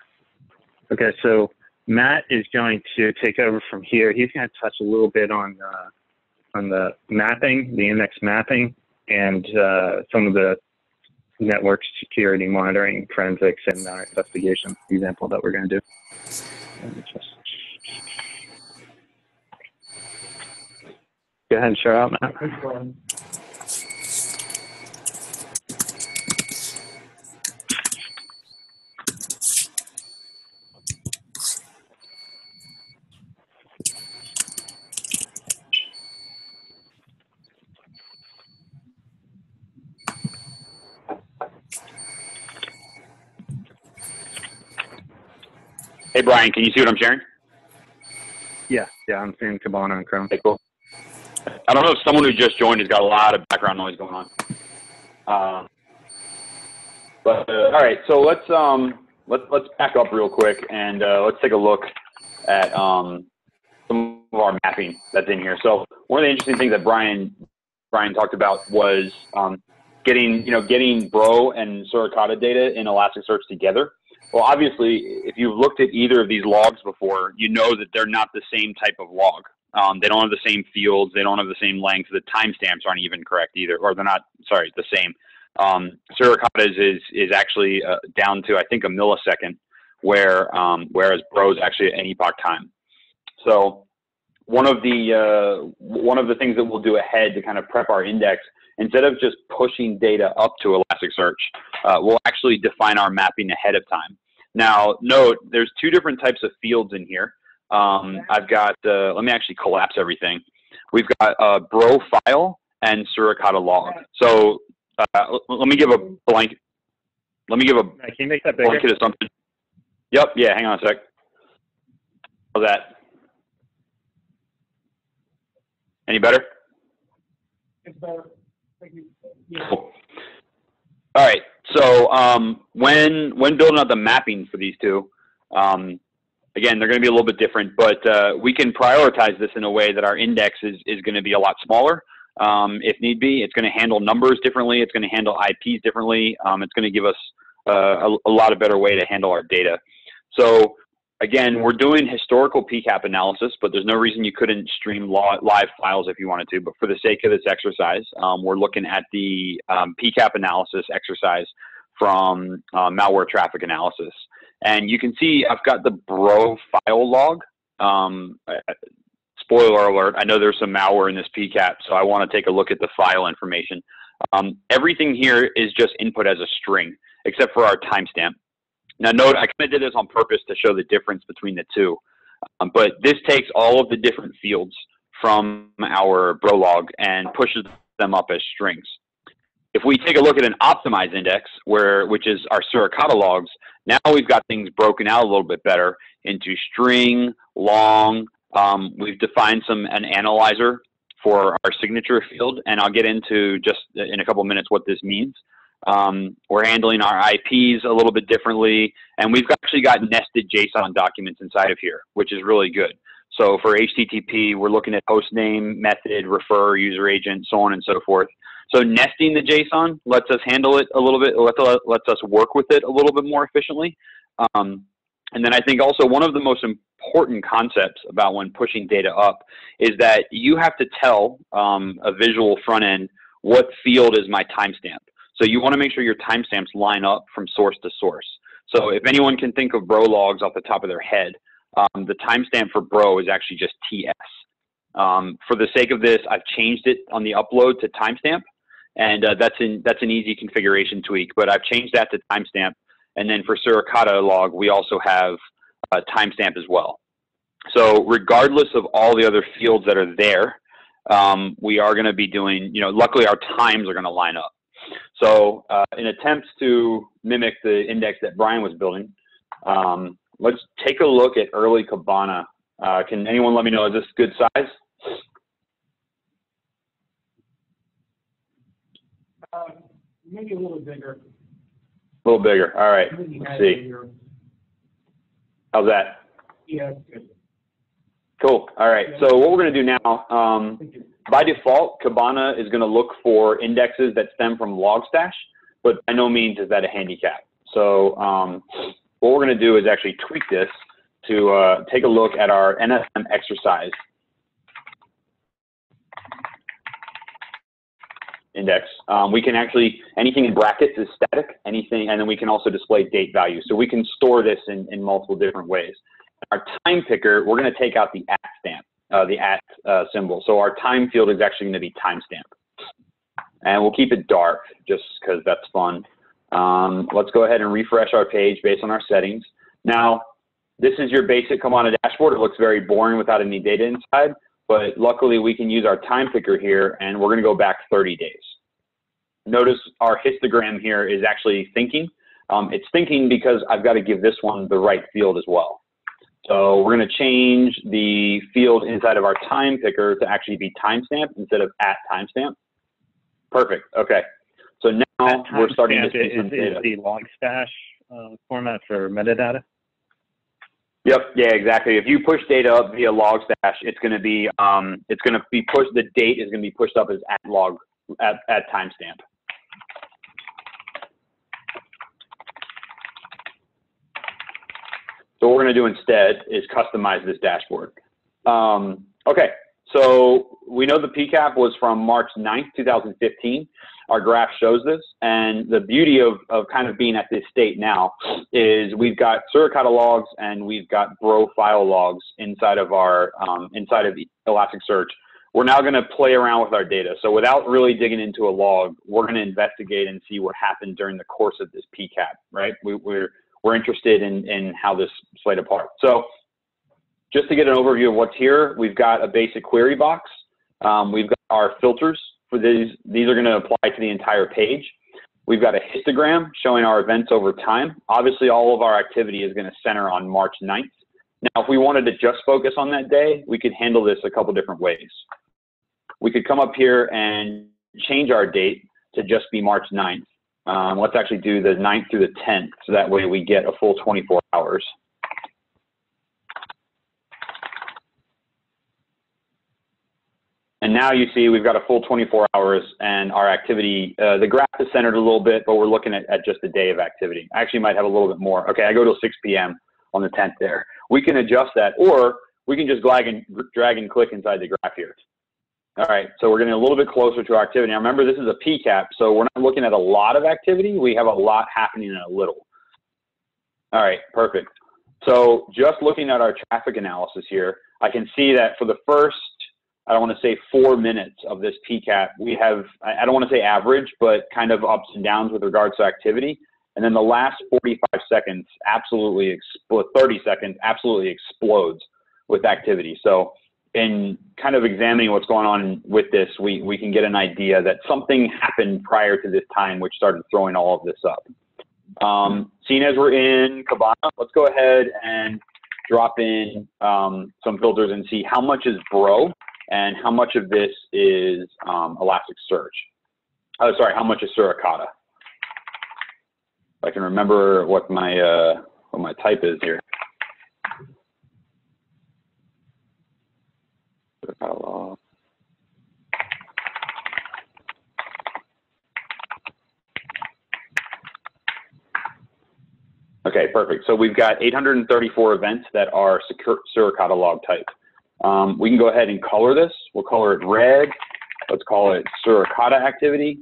Okay, so Matt is going to take over from here. He's going to touch a little bit on uh, on the mapping, the index mapping, and uh, some of the network security monitoring, forensics, and uh, investigation example that we're going to do. Go ahead and share out, Matt. Hey, Brian, can you see what I'm sharing? Yeah, yeah, I'm seeing Kibana and Chrome. Okay, cool. I don't know if someone who just joined has got a lot of background noise going on. Um, but uh, all right, so let's um let's let's back up real quick and uh, let's take a look at um some of our mapping that's in here. So one of the interesting things that Brian Brian talked about was um, getting you know getting Bro and Suricata data in Elasticsearch together. Well, obviously, if you've looked at either of these logs before, you know that they're not the same type of log. Um, they don't have the same fields. They don't have the same length. The timestamps aren't even correct either, or they're not. Sorry, the same. Um, Suricata's is is actually uh, down to I think a millisecond, where um, whereas Bro is actually an epoch time. So one of the uh, one of the things that we'll do ahead to kind of prep our index, instead of just pushing data up to Elasticsearch, uh, we'll actually define our mapping ahead of time. Now, note there's two different types of fields in here. Um, I've got, uh, let me actually collapse everything. We've got a bro file and suricata log. So uh, let me give a blank, let me give a Can you make that bigger? blanket of something. Yep, yeah, hang on a sec. How's that? Any better? It's better. Thank you. Yeah. Cool. All right. So um, when when building out the mapping for these two, um, again, they're going to be a little bit different, but uh, we can prioritize this in a way that our index is is going to be a lot smaller. Um, if need be, it's going to handle numbers differently. It's going to handle IPs differently. Um, it's going to give us uh, a, a lot of better way to handle our data. So again, we're doing historical PCAP analysis, but there's no reason you couldn't stream live files if you wanted to. But for the sake of this exercise, um, we're looking at the um, PCAP analysis exercise from uh, malware traffic analysis. And you can see I've got the bro file log. Um, spoiler alert, I know there's some malware in this PCAP, so I want to take a look at the file information. Um, everything here is just input as a string, except for our timestamp. Now note, I kind of did this on purpose to show the difference between the two. Um, but this takes all of the different fields from our bro log and pushes them up as strings. If we take a look at an optimized index, where which is our Suricata logs, now we've got things broken out a little bit better into string, long. Um, we've defined some an analyzer for our signature field, and I'll get into just in a couple minutes what this means. Um, we're handling our IPs a little bit differently, and we've actually got nested JSON documents inside of here, which is really good. So for HTTP, we're looking at host name, method, refer, user agent, so on and so forth. So nesting the JSON lets us handle it a little bit, lets, lets us work with it a little bit more efficiently. Um, and then I think also one of the most important concepts about when pushing data up is that you have to tell um, a visual front end what field is my timestamp. So you want to make sure your timestamps line up from source to source. So if anyone can think of bro logs off the top of their head, um, the timestamp for bro is actually just TS. Um, for the sake of this, I've changed it on the upload to timestamp, and uh, that's an that's an easy configuration tweak. But I've changed that to timestamp, and then for Suricata log, we also have a timestamp as well. So regardless of all the other fields that are there, um, we are going to be doing. You know, luckily our times are going to line up. So uh, in attempts to mimic the index that Brian was building, um, let's take a look at early Kibana. Uh, can anyone let me know, is this good size? Uh, maybe a little bigger. A little bigger. All right. Let's see. How's that? Yeah, good. Cool. All right. So what we're going to do now, um, by default, Kibana is going to look for indexes that stem from Logstash, but by no means is that a handicap. So um, what we're going to do is actually tweak this to uh, take a look at our NSM exercise index. Um, we can actually, anything in brackets is static, anything, and then we can also display date value. So we can store this in, in multiple different ways. Our time picker, we're going to take out the at stamp, uh, the at uh, symbol. So our time field is actually going to be timestamp. And we'll keep it dark just because that's fun. Um, let's go ahead and refresh our page based on our settings. Now, this is your basic Kibana dashboard. It looks very boring without any data inside, but luckily we can use our time picker here and we're going to go back 30 days. Notice our histogram here is actually thinking. Um, it's thinking because I've got to give this one the right field as well. So we're going to change the field inside of our time picker to actually be timestamp instead of at timestamp. Perfect. Okay. So now we're starting to see some data. is the log stash uh, format for metadata. Yep. Yeah, exactly. If you push data up via Logstash, it's going to be um, it's going to be pushed. The date is going to be pushed up as at log at at timestamp. So what we're going to do instead is customize this dashboard. Um, okay. So we know the PCAP was from March 9th, 2015. Our graph shows this. And the beauty of, of kind of being at this state now is we've got Suricata logs and we've got Bro file logs inside of our, um, inside of Elasticsearch. We're now going to play around with our data. So without really digging into a log, we're going to investigate and see what happened during the course of this PCAP, right? We, we're, we're interested in, in how this played apart. So just to get an overview of what's here, we've got a basic query box. Um, we've got our filters for these. These are going to apply to the entire page. We've got a histogram showing our events over time. Obviously, all of our activity is going to center on March 9th. Now, if we wanted to just focus on that day, we could handle this a couple different ways. We could come up here and change our date to just be March 9th. Um, let's actually do the 9th through the 10th, so that way we get a full 24 hours. And now you see we've got a full 24 hours and our activity, uh, the graph is centered a little bit, but we're looking at, at just a day of activity. I actually might have a little bit more. Okay, I go till 6 p.m. on the 10th there. We can adjust that, or we can just drag and, drag and click inside the graph here. All right, so we're getting a little bit closer to our activity. Now remember, this is a PCAP, so we're not looking at a lot of activity. We have a lot happening in a little. All right, perfect. So just looking at our traffic analysis here, I can see that for the first, I don't want to say four minutes of this PCAP, we have, I don't want to say average, but kind of ups and downs with regards to activity. And then the last 45 seconds absolutely, expl 30 seconds absolutely explodes with activity. So in kind of examining what's going on with this, we, we can get an idea that something happened prior to this time which started throwing all of this up. Um, seeing as we're in Kibana, let's go ahead and drop in um, some filters and see how much is Bro and how much of this is um, Elasticsearch. Oh, sorry, how much is Suricata? If I can remember what my uh, what my type is here. Okay, perfect. So we've got 834 events that are Suricata log type. Um, we can go ahead and color this. We'll color it red. Let's call it Suricata activity.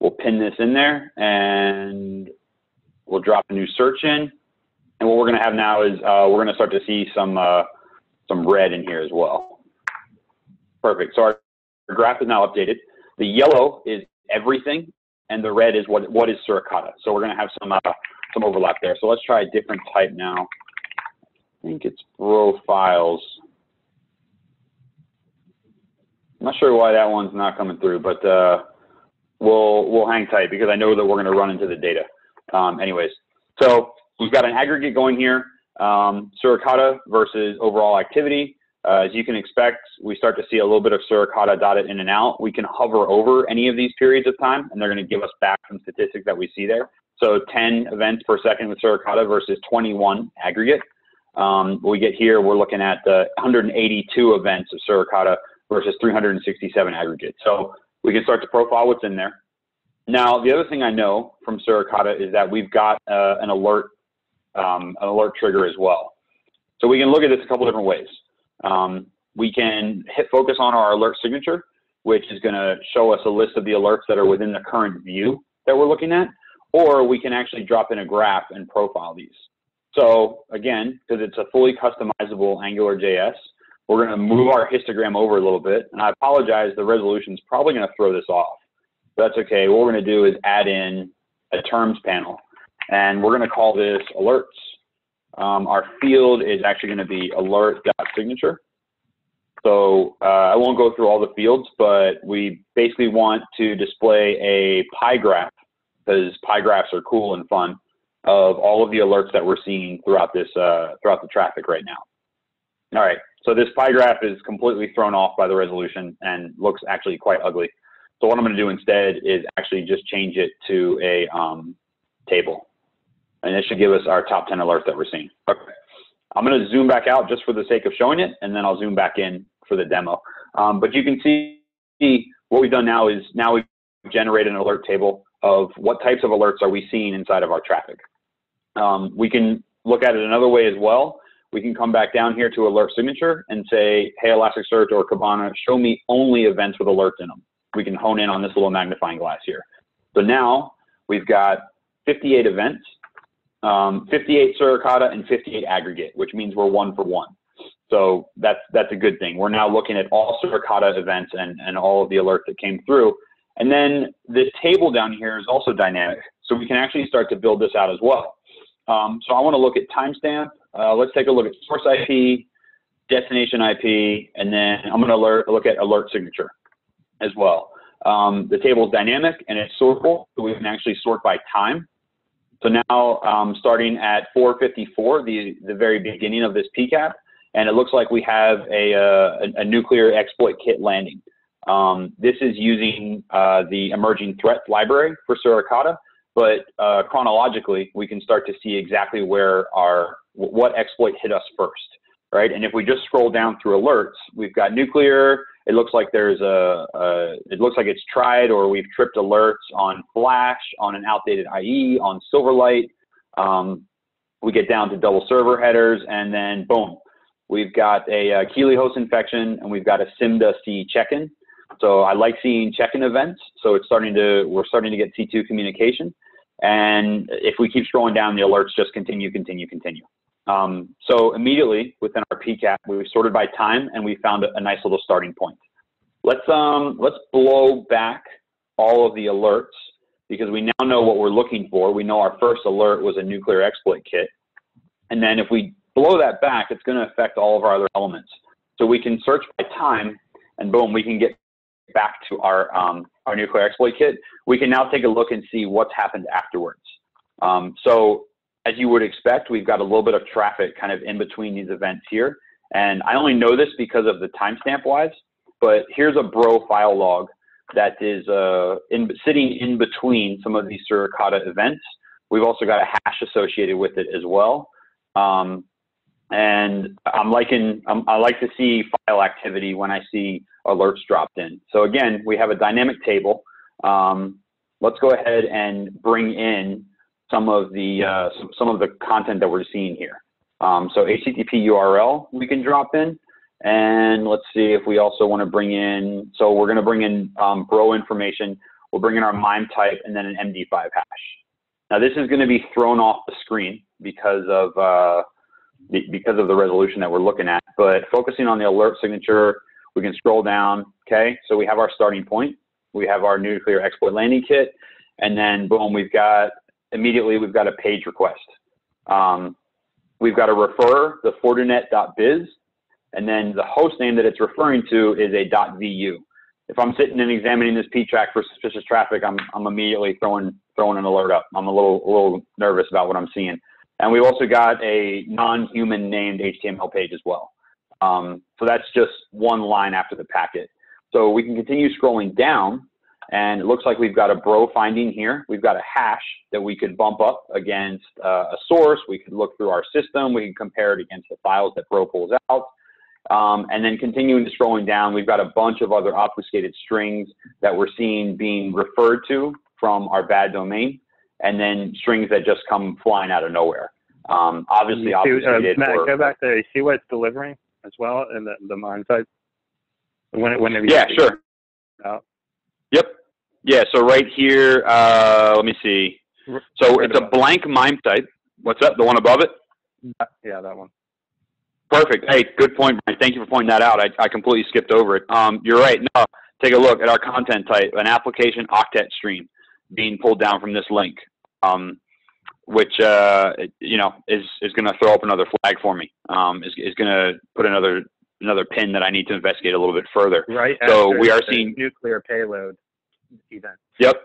We'll pin this in there and we'll drop a new search in. And what we're going to have now is uh, we're going to start to see some uh, some red in here as well. Perfect. So our graph is now updated. The yellow is everything, and the red is what what is Suricata. So we're going to have some uh, some overlap there. So let's try a different type now. I think it's profiles. I'm not sure why that one's not coming through, but uh, we'll we'll hang tight because I know that we're going to run into the data. Um, anyways, so we've got an aggregate going here, um, Suricata versus overall activity. Uh, as you can expect, we start to see a little bit of Suricata dotted in and out. We can hover over any of these periods of time, and they're going to give us back some statistics that we see there. So 10 events per second with Suricata versus 21 aggregate. Um, we get here, we're looking at the 182 events of Suricata versus 367 aggregate. So we can start to profile what's in there. Now, the other thing I know from Suricata is that we've got uh, an alert, um, an alert trigger as well. So we can look at this a couple different ways. Um, we can hit focus on our alert signature, which is going to show us a list of the alerts that are within the current view that we're looking at, or we can actually drop in a graph and profile these. So again, because it's a fully customizable Angular JS, we're going to move our histogram over a little bit. And I apologize, the resolution is probably going to throw this off. But that's okay. What we're going to do is add in a terms panel. And we're going to call this alerts. Um, our field is actually going to be alert.signature. So uh, I won't go through all the fields, but we basically want to display a pie graph because pie graphs are cool and fun of all of the alerts that we're seeing throughout this uh, throughout the traffic right now. All right, so this pie graph is completely thrown off by the resolution and looks actually quite ugly. So what I'm going to do instead is actually just change it to a um, table. And it should give us our top 10 alerts that we're seeing. Okay. I'm going to zoom back out just for the sake of showing it, and then I'll zoom back in for the demo. Um, but you can see what we've done now is now we've generated an alert table of what types of alerts are we seeing inside of our traffic. Um, we can look at it another way as well. We can come back down here to alert signature and say, hey, Elasticsearch or Kibana, show me only events with alerts in them. We can hone in on this little magnifying glass here. So now we've got 58 events, um, 58 Suricata and 58 aggregate, which means we're one for one. So that's that's a good thing. We're now looking at all Suricata events and, and all of the alerts that came through. And then this table down here is also dynamic. So we can actually start to build this out as well. Um, so I want to look at timestamp. Uh, let's take a look at source IP, destination IP, and then I'm going to look at alert signature as well. Um, the table is dynamic and it's sortable, so we can actually sort by time. So now, um, starting at 454, the, the very beginning of this PCAP, and it looks like we have a, uh, a, a nuclear exploit kit landing. Um, this is using uh, the emerging threat library for Suricata, but uh, chronologically, we can start to see exactly where our what exploit hit us first, right? And if we just scroll down through alerts, we've got nuclear. It looks like there's a, a it looks like it's tried or we've tripped alerts on Flash, on an outdated IE, on Silverlight. Um, we get down to double server headers, and then boom, we've got a, a Kelihos infection, and we've got a SIMDA C check-in. So I like seeing check-in events. So it's starting to, we're starting to get C2 communication. And if we keep scrolling down, the alerts just continue, continue, continue. Um, so immediately within our PCAP, we sorted by time and we found a, nice little starting point. Let's, um, let's blow back all of the alerts because we now know what we're looking for. We know our first alert was a nuclear exploit kit. And then if we blow that back, it's going to affect all of our other elements. So we can search by time and boom, we can get back to our, um, our nuclear exploit kit, we can now take a look and see what's happened afterwards. Um, so as you would expect, we've got a little bit of traffic kind of in between these events here. And I only know this because of the timestamp wise, but here's a bro file log that is uh, in, sitting in between some of these Suricata events. We've also got a hash associated with it as well. Um, and I'm liking, I like to see file activity when I see alerts dropped in. So again, we have a dynamic table. Um, let's go ahead and bring in some of the uh, some, some, of the content that we're seeing here. Um, so HTTP URL we can drop in, and let's see if we also want to bring in. So we're going to bring in um, bro information. We'll bring in our MIME type and then an MD5 hash. Now this is going to be thrown off the screen because of uh, because of the resolution that we're looking at. But focusing on the alert signature, we can scroll down. Okay, so we have our starting point. We have our nuclear exploit landing kit, and then boom, we've got immediately we've got a page request. Um, we've got to refer the fortinet.biz, and then the host name that it's referring to is a .vu. If I'm sitting and examining this P-track for suspicious traffic, I'm, I'm immediately throwing throwing an alert up. I'm a little a little nervous about what I'm seeing. And we've also got a non-human named HTML page as well. Um, so that's just one line after the packet. So we can continue scrolling down and it looks like we've got a bro finding here. We've got a hash that we could bump up against uh, a source. We could look through our system. We can compare it against the files that bro pulls out. Um, and then continuing to scrolling down, we've got a bunch of other obfuscated strings that we're seeing being referred to from our bad domain, and then strings that just come flying out of nowhere. Um, obviously, see. Uh, Matt, go back there. You see what it's delivering as well in the, the MIME type? When, whenever you yeah, sure. Out. Yep. Yeah, so right here, uh, let me see. So it's a blank MIME type. What's up? The one above it? Yeah, that one. Perfect. Hey, good point, Brian. Thank you for pointing that out. I, I completely skipped over it. Um, you're right. No, take a look at our content type, an application octet stream being pulled down from this link, um, which, uh, you know, is, is going to throw up another flag for me. Um, is, is going to put another another pin that I need to investigate a little bit further. Right. So we are seeing nuclear payload event. Yep.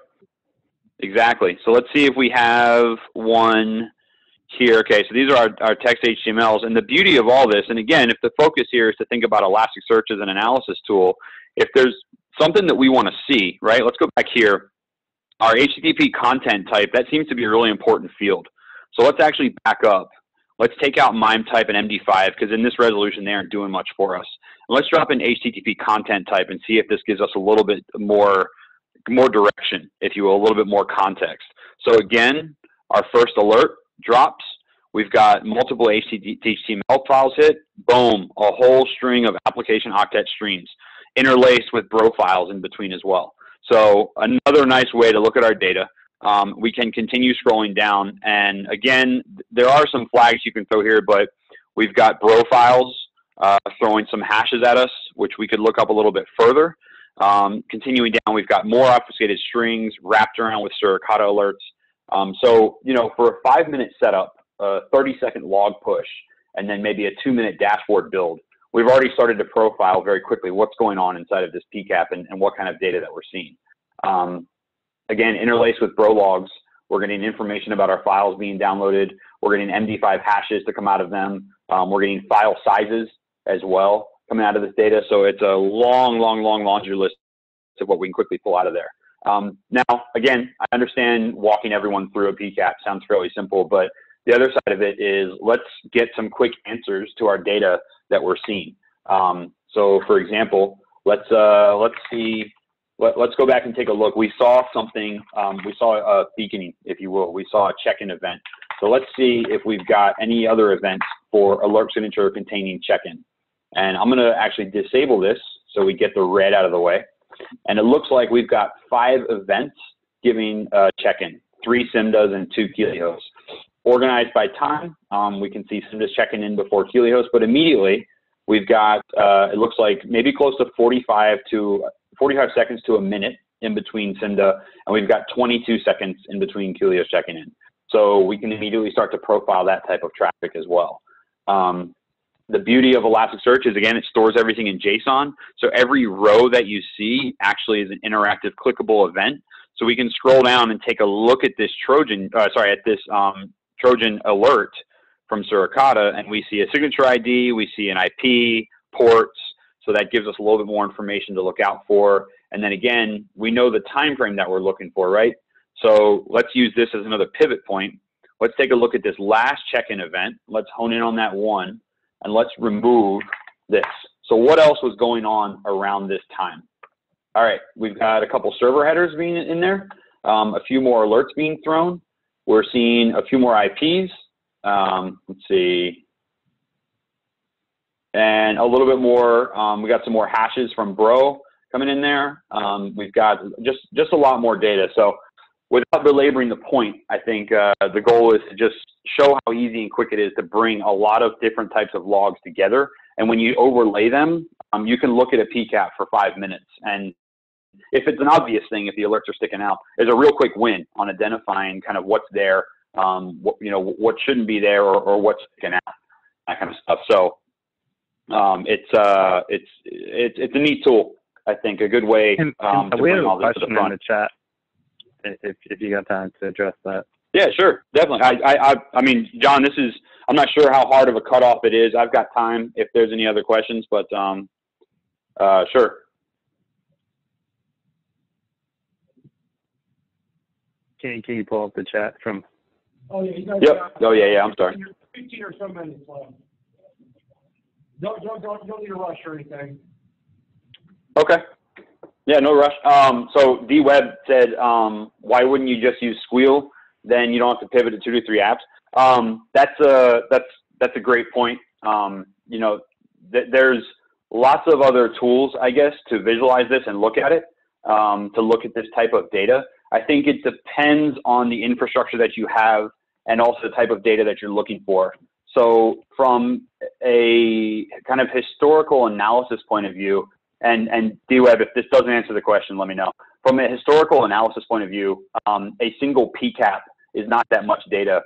Exactly. So let's see if we have one here. Okay, so these are our, our text HTMLs. And the beauty of all this, and again, if the focus here is to think about Elasticsearch as an analysis tool, if there's something that we want to see, right, let's go back here. Our HTTP content type, that seems to be a really important field. So let's actually back up. Let's take out MIME type and MD5 because in this resolution they aren't doing much for us. And let's drop in HTTP content type and see if this gives us a little bit more, more direction, if you will, a little bit more context. So again, our first alert drops. We've got multiple HTML files hit. Boom, a whole string of application octet streams interlaced with bro files in between as well. So another nice way to look at our data. Um, we can continue scrolling down. And again, there are some flags you can throw here, but we've got profiles uh, throwing some hashes at us, which we could look up a little bit further. Um, continuing down, we've got more obfuscated strings wrapped around with Suricata alerts. Um, so, you know, for a five minute setup, a 30 second log push, and then maybe a two minute dashboard build, we've already started to profile very quickly what's going on inside of this PCAP and, and what kind of data that we're seeing. Um, again, interlaced with bro logs, we're getting information about our files being downloaded. We're getting MD5 hashes to come out of them. Um, we're getting file sizes as well coming out of this data. So it's a long, long, long laundry list of what we can quickly pull out of there. Um, now, again, I understand walking everyone through a PCAP sounds fairly simple, but the other side of it is let's get some quick answers to our data that we're seeing. Um, so, for example, let's uh, let's see. Let, us go back and take a look. We saw something. Um, we saw a beaconing, if you will. We saw a check-in event. So let's see if we've got any other events for alert signature containing check-in. And I'm going to actually disable this so we get the red out of the way. And it looks like we've got five events giving uh, check-in, three SIMDAs and two Keeley Organized by time, um, we can see SIMDAs checking in before Keeley but immediately we've got, uh, it looks like maybe close to 45 to 45 seconds to a minute in between SIMDA, and we've got 22 seconds in between Keeley checking in. So we can immediately start to profile that type of traffic as well. Um, the beauty of Elasticsearch is again, it stores everything in JSON. So every row that you see actually is an interactive clickable event. So we can scroll down and take a look at this Trojan, uh, sorry, at this um, Trojan alert from Suricata, and we see a signature ID, we see an IP, ports. So that gives us a little bit more information to look out for. And then again, we know the time frame that we're looking for, right? So let's use this as another pivot point. Let's take a look at this last check-in event. Let's hone in on that one and let's remove this. So what else was going on around this time? All right, we've got a couple server headers being in there, um, a few more alerts being thrown. We're seeing a few more IPs. Um, let's see. And a little bit more, um, we got some more hashes from Bro coming in there. Um, we've got just, just a lot more data. So without belaboring the point, I think uh, the goal is to just show how easy and quick it is to bring a lot of different types of logs together. And when you overlay them, um, you can look at a PCAP for five minutes. And if it's an obvious thing, if the alerts are sticking out, there's a real quick win on identifying kind of what's there, um, what, you know, what shouldn't be there or, or what's sticking out, that kind of stuff. So um, it's, uh, it's, it's, it's a neat tool. I think a good way um, to bring all this to the front. In the chat if if you got time to address that. Yeah, sure, definitely. I, I, I mean, John, this is. I'm not sure how hard of a cutoff it is. I've got time if there's any other questions, but um, uh, sure. Can you, can you pull up the chat from? Oh yeah, you guys. Yep. Got, oh yeah, yeah. I'm sorry. Fifteen or so minutes left. Don't don't don't don't need to rush or anything. Okay. Yeah, no rush. Um, so D Web said, um, why wouldn't you just use Sguil? Then you don't have to pivot to two to three apps. Um, that's a that's that's a great point. Um, you know, th there's lots of other tools, I guess, to visualize this and look at it, um, to look at this type of data. I think it depends on the infrastructure that you have and also the type of data that you're looking for. So from a kind of historical analysis point of view, and, and D-Web, if this doesn't answer the question, let me know. From a historical analysis point of view, um, a single PCAP is not that much data.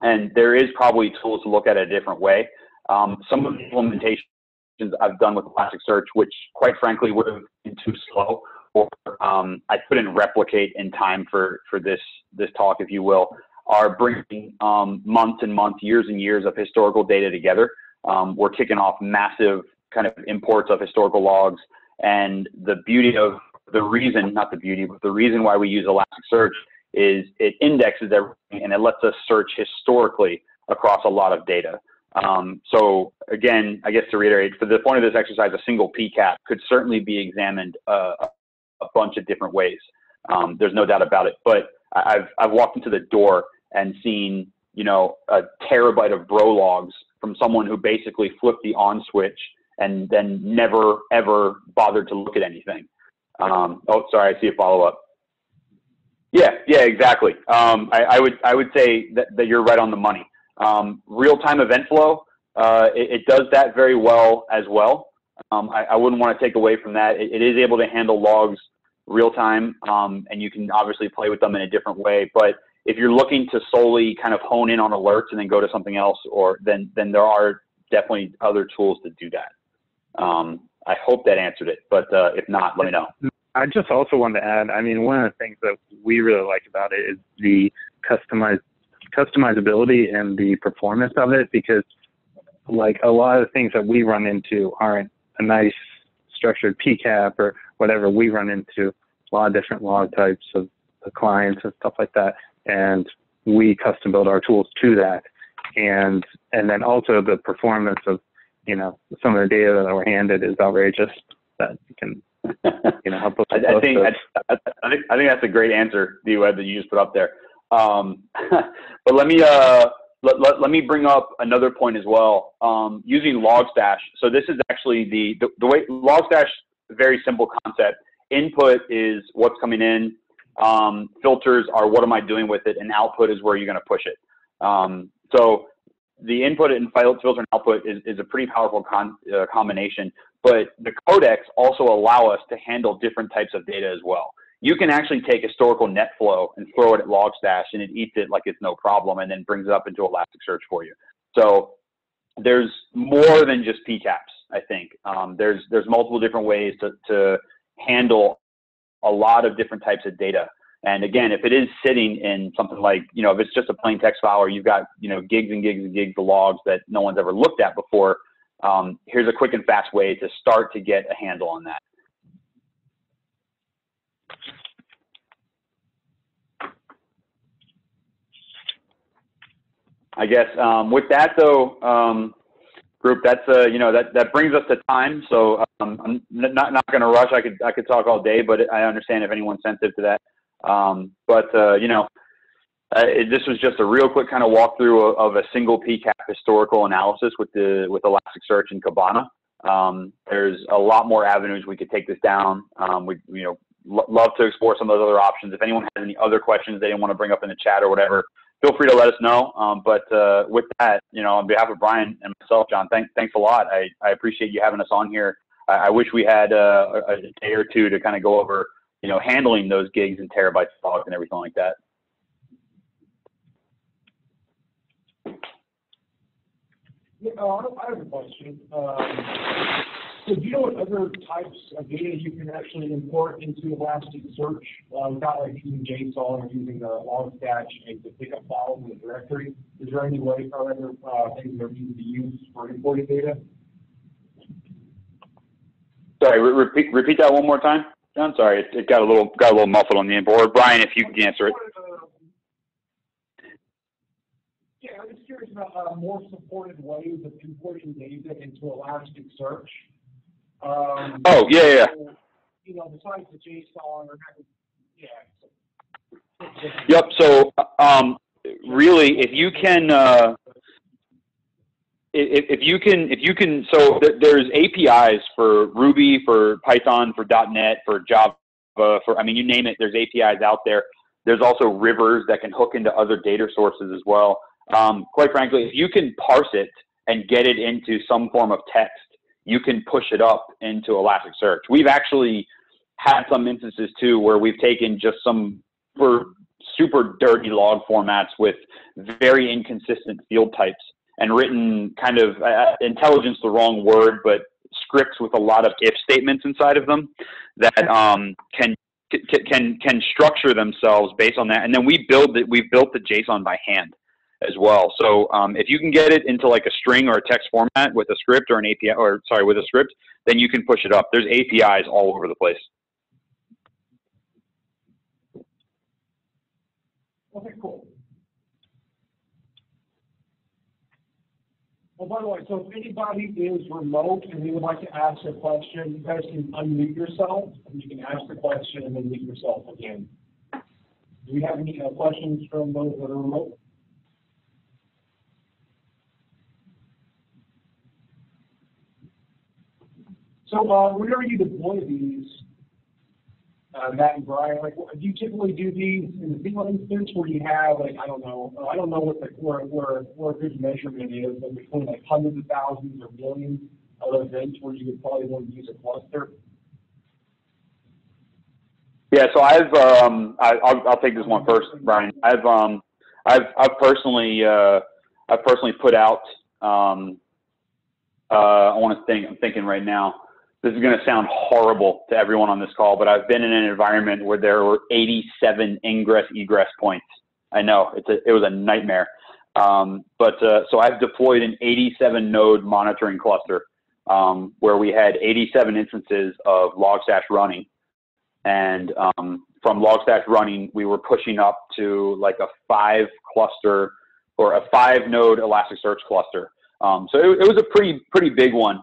And there is probably tools to look at it a different way. Um, some of the implementations I've done with Elasticsearch, which quite frankly would have been too slow, or um, I couldn't replicate in time for, for this, this talk, if you will. are bringing um, months and months, years and years of historical data together. Um, we're kicking off massive kind of imports of historical logs. And the beauty of the reason, not the beauty, but the reason why we use Elasticsearch is it indexes everything and it lets us search historically across a lot of data. Um, so again, I guess to reiterate, for the point of this exercise, a single PCAP could certainly be examined uh, a bunch of different ways. Um, there's no doubt about it. But I've I've walked into the door and seen you know a terabyte of bro logs from someone who basically flipped the on switch and then never ever bothered to look at anything. Um, oh, sorry, I see a follow up. Yeah, yeah, exactly. Um, I, I, would I would say that, that you're right on the money. Um, real time event flow, uh, it, it, does that very well as well. Um, I, I, wouldn't want to take away from that. It, it is able to handle logs real time, um, and you can obviously play with them in a different way. But if you're looking to solely kind of hone in on alerts and then go to something else, or then then there are definitely other tools to do that. Um, I hope that answered it, but uh, if not, let me know. I just also wanted to add. I mean, one of the things that we really like about it is the customized customizability and the performance of it, because like a lot of the things that we run into aren't a nice structured PCAP or whatever. We run into a lot of different log types of the clients and stuff like that, and we custom build our tools to that. And and then also the performance of you know some of the data that we're handed is outrageous. That can you know help us. I, I think I, I, think I think that's a great answer, the web that you just put up there. Um, but let me uh, let, let, let, me bring up another point as well. Um, using Logstash. So this is actually the, the, the way Logstash, very simple concept. Input is what's coming in. Um, filters are what am I doing with it, and output is where you're going to push it. Um, so the input and filter and output is, is a pretty powerful con, uh, combination. But the codecs also allow us to handle different types of data as well you can actually take historical net flow and throw it at Logstash and it eats it like it's no problem and then brings it up into Elasticsearch for you. So there's more than just PCAPs, I think. Um, there's, there's multiple different ways to, to handle a lot of different types of data. And again, if it is sitting in something like, you know, if it's just a plain text file or you've got, you know, gigs and gigs and gigs of logs that no one's ever looked at before, um, here's a quick and fast way to start to get a handle on that. I guess um, with that though, um, group, that's uh, you know that that brings us to time. So um, I'm not not going to rush. I could I could talk all day, but I understand if anyone's sensitive to that. Um, but uh, you know, uh, it, this was just a real quick kind of walkthrough of, of, a single PCAP historical analysis with the with Elasticsearch and Kibana. Um, there's a lot more avenues we could take this down. Um, we you know love to explore some of those other options. If anyone has any other questions they didn't want to bring up in the chat or whatever, feel free to let us know. Um, but uh, with that, you know, on behalf of Brian and myself, John, thanks thanks a lot. I, I appreciate you having us on here. I, I wish we had uh, a, a day or two to kind of go over, you know, handling those gigs and terabytes of logs and everything like that. Yeah, uh, I have a question. Um, so do you know what other types of data you can actually import into Elasticsearch uh, without like using JSON or using the Logstash to pick up files in the directory? Is there any way or other uh, things that are easy to use for importing data? Sorry, re repeat repeat that one more time, John. Sorry, it, it, got a little got a little muffled on the end. Or Brian, if you can answer it. Yeah, I'm just curious about uh, more supported ways of importing data into Elasticsearch. Um, oh, yeah, yeah. You know, besides the or yeah. Yep. So, um, really, if you can, uh, if, if you can, if you can, so th there's APIs for Ruby, for Python, for .NET, for Java, for I mean, you name it. There's APIs out there. There's also rivers that can hook into other data sources as well. Um, quite frankly, if you can parse it and get it into some form of text, you can push it up into Elasticsearch. We've actually had some instances too where we've taken just some for super dirty log formats with very inconsistent field types and written kind of uh, intelligence the wrong word, but scripts with a lot of if statements inside of them that um, can can can structure themselves based on that, and then we build it. We built the JSON by hand as well. So um, if you can get it into like a string or a text format with a script or an API, or sorry, with a script, then you can push it up. There's APIs all over the place. Okay, cool. Well, by the way, so if anybody is remote and they would like to ask a question, you guys can unmute yourself, and you can ask the question and then mute yourself again. Do we have any uh, questions from those that are remote? Whenever you deploy these, uh, Matt and Brian, like, do you typically do these in the single instance where you have, like, I don't know, uh, I don't know what a good measurement is, but between like hundreds of thousands or millions of events where you would probably want to use a cluster? Yeah, um, I'll, take this one first, Brian. I've um, personally uh, I've personally put out um, uh, I'm thinking right now. This is going to sound horrible to everyone on this call, but I've been in an environment where there were 87 ingress egress points. I know it's a, it was a nightmare. Um, but uh, so I've deployed an 87 node monitoring cluster um, where we had 87 instances of Logstash running and um, from Logstash running, we were pushing up to like a five cluster or a five node Elasticsearch cluster. Um, so it, it, was a pretty pretty big one.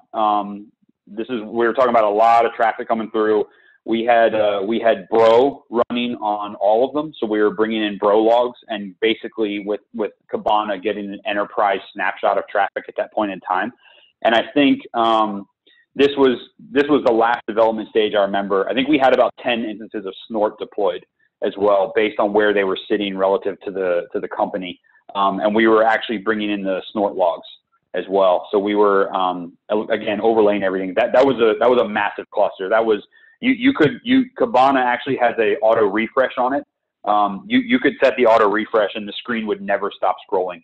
This is we were talking about a lot of traffic coming through. We had uh, we had Bro running on all of them, so we were bringing in Bro logs and basically with with Kibana getting an enterprise snapshot of traffic at that point in time. And I think um, this was this was the last development stage I remember. I think we had about 10 instances of Snort deployed as well, based on where they were sitting relative to the to the company. Um, and we were actually bringing in the Snort logs as well. So we were um, again overlaying everything. That that was a that was a massive cluster. That was you you could you Kibana actually has a auto refresh on it. Um, you you could set the auto refresh and the screen would never stop scrolling.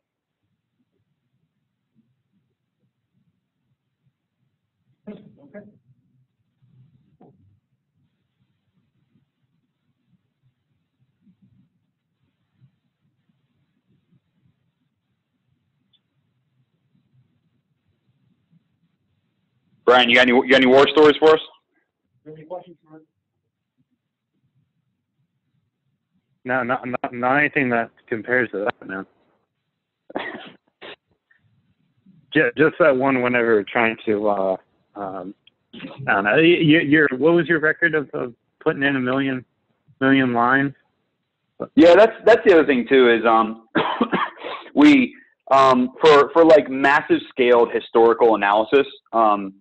Okay. Brian, you got any you got any war stories for us? Do you have any questions for No, not, not, not anything that compares to that, man. just, just that one whenever we're trying to, uh, um, I don't know, you, your, what was your record of, of putting in a million, million lines? Yeah, that's that's the other thing too is um we um for for like massive scaled historical analysis um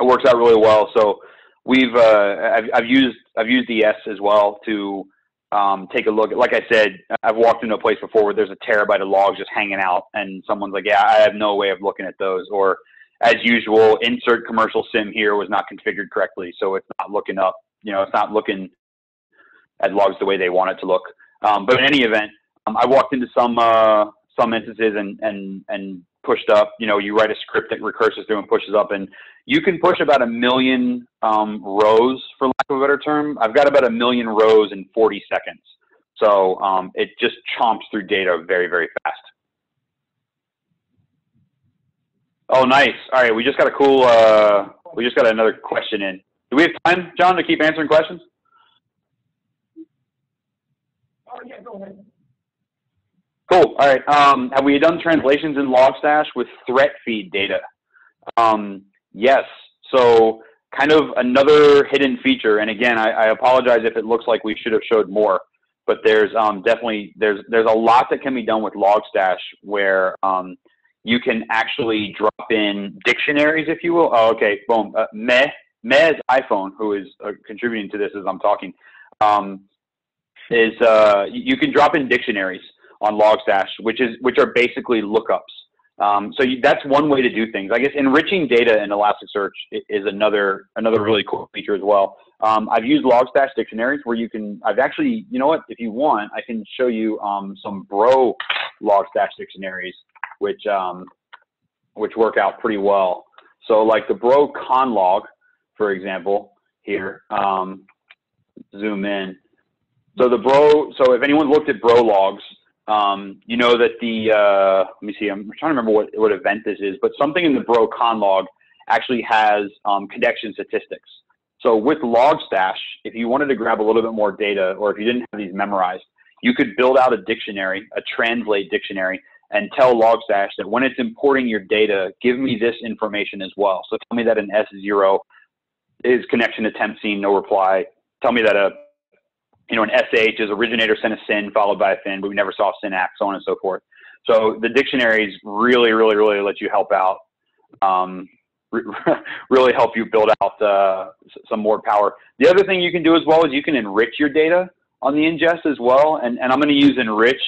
it works out really well. So we've uh I've, I've used I've used ES as well to um take a look at like I said I've walked into a place before where there's a terabyte of logs just hanging out and someone's like yeah I have no way of looking at those or as usual insert commercial SIEM here was not configured correctly so it's not looking up you know it's not looking at logs the way they want it to look. Um, but in any event, um, I walked into some uh, some instances and and and pushed up. You know, you write a script that recurses through and pushes up, and you can push about a million um, rows, for lack of a better term. I've got about a million rows in 40 seconds, so um, it just chomps through data very very fast. Oh, nice. All right, we just got a cool. Uh, we just got another question in. Do we have time, John, to keep answering questions? Oh, yeah, go ahead. Cool. All right. Um, have we done translations in Logstash with threat feed data? Um, yes. So kind of another hidden feature. And again, I, I, apologize if it looks like we should have showed more, but there's um, definitely there's there's a lot that can be done with Logstash where um, you can actually drop in dictionaries, if you will. Oh, okay. Boom. Uh, Meh Meh's iPhone, who is uh, contributing to this as I'm talking, um, is uh, you can drop in dictionaries on Logstash, which is which are basically lookups. Um, so you, that's one way to do things. I guess enriching data in Elasticsearch is another another really cool feature as well. Um, I've used Logstash dictionaries where you can. I've actually, you know what? If you want, I can show you um, some Bro Logstash dictionaries, which um, which work out pretty well. So like the Bro conlog, for example, here. Um, zoom in. So the Bro, so if anyone looked at Bro logs, um, you know that the, uh, let me see, I'm trying to remember what, what event this is, but something in the Bro con log actually has um, connection statistics. So with Logstash, if you wanted to grab a little bit more data, or if you didn't have these memorized, you could build out a dictionary, a translate dictionary, and tell Logstash that when it's importing your data, give me this information as well. So tell me that an S0 is connection attempt seen, no reply. Tell me that a you know, an SH is originator sent a SYN followed by a FIN, but we never saw SYN-ACKs, so on and so forth. So the dictionaries really, really, really let you help out, um, really help you build out uh, some more power. The other thing you can do as well is you can enrich your data on the ingest as well, and, and I'm going to use enrich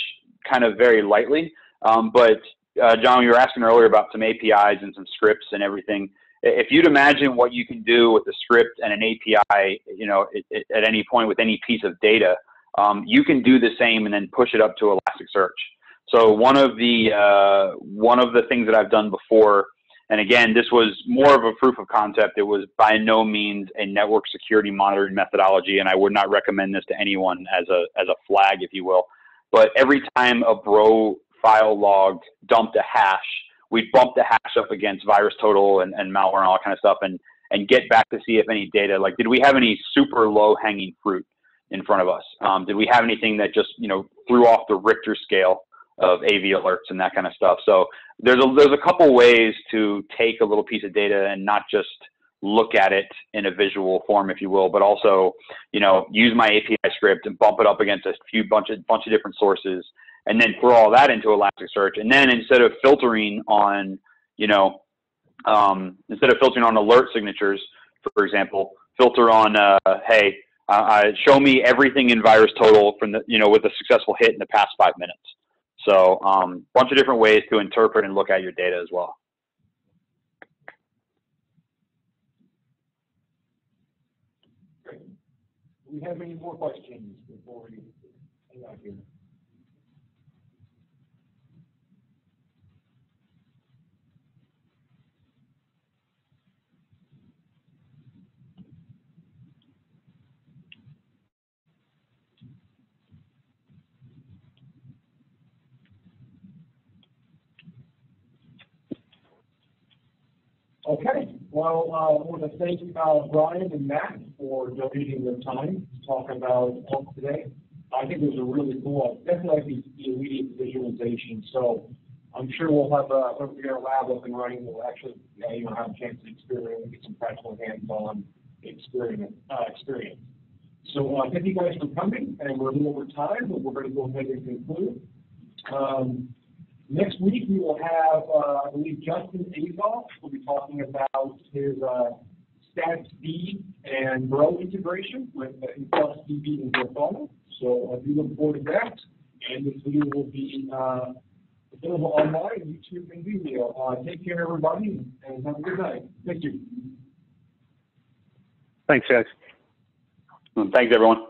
kind of very lightly, um, but uh, John, you were asking earlier about some APIs and some scripts and everything if you'd imagine what you can do with a script and an API, you know, it, it, at any point with any piece of data, um, you can do the same and then push it up to Elasticsearch. So one of the uh, one of the things that I've done before, and again, this was more of a proof of concept. It was by no means a network security monitoring methodology, and I would not recommend this to anyone as a as a flag, if you will. But every time a Bro file log dumped a hash, we'd bump the hash up against VirusTotal and, and malware and all that kind of stuff and, and get back to see if any data, like did we have any super low hanging fruit in front of us? Um, did we have anything that just, you know, threw off the Richter scale of AV alerts and that kind of stuff? So there's a, there's a couple ways to take a little piece of data and not just look at it in a visual form, if you will, but also, you know, use my API script and bump it up against a few bunch of bunch of different sources and then throw all that into Elasticsearch. And then instead of filtering on, you know, um, instead of filtering on alert signatures, for example, filter on, uh, hey, uh, show me everything in VirusTotal from the, you know, with a successful hit in the past five minutes. So a um, bunch of different ways to interpret and look at your data as well. Great. We have any more questions before we hang out here? Okay, well, uh, I want to thank uh, Brian and Matt for donating their time to talk about Pulp today. I think it was a really cool, definitely the immediate visualization. So I'm sure we'll have a, when we our lab up and running, we'll actually, you know, have a chance to experience, get some practical hands-on experience. Uh, experience. So uh, thank you guys for coming, and we're a little over time, but we're going to go ahead and conclude. Um, Next week, we will have, uh, I believe, Justin Azoff will be talking about his uh, StatsD and Bro integration with uh, InfluxDB and Grafana. So I do look forward to that. And this video will be uh, available online, YouTube and Vimeo. Uh, take care, everybody, and have a good night. Thank you. Thanks, guys. Thanks, everyone.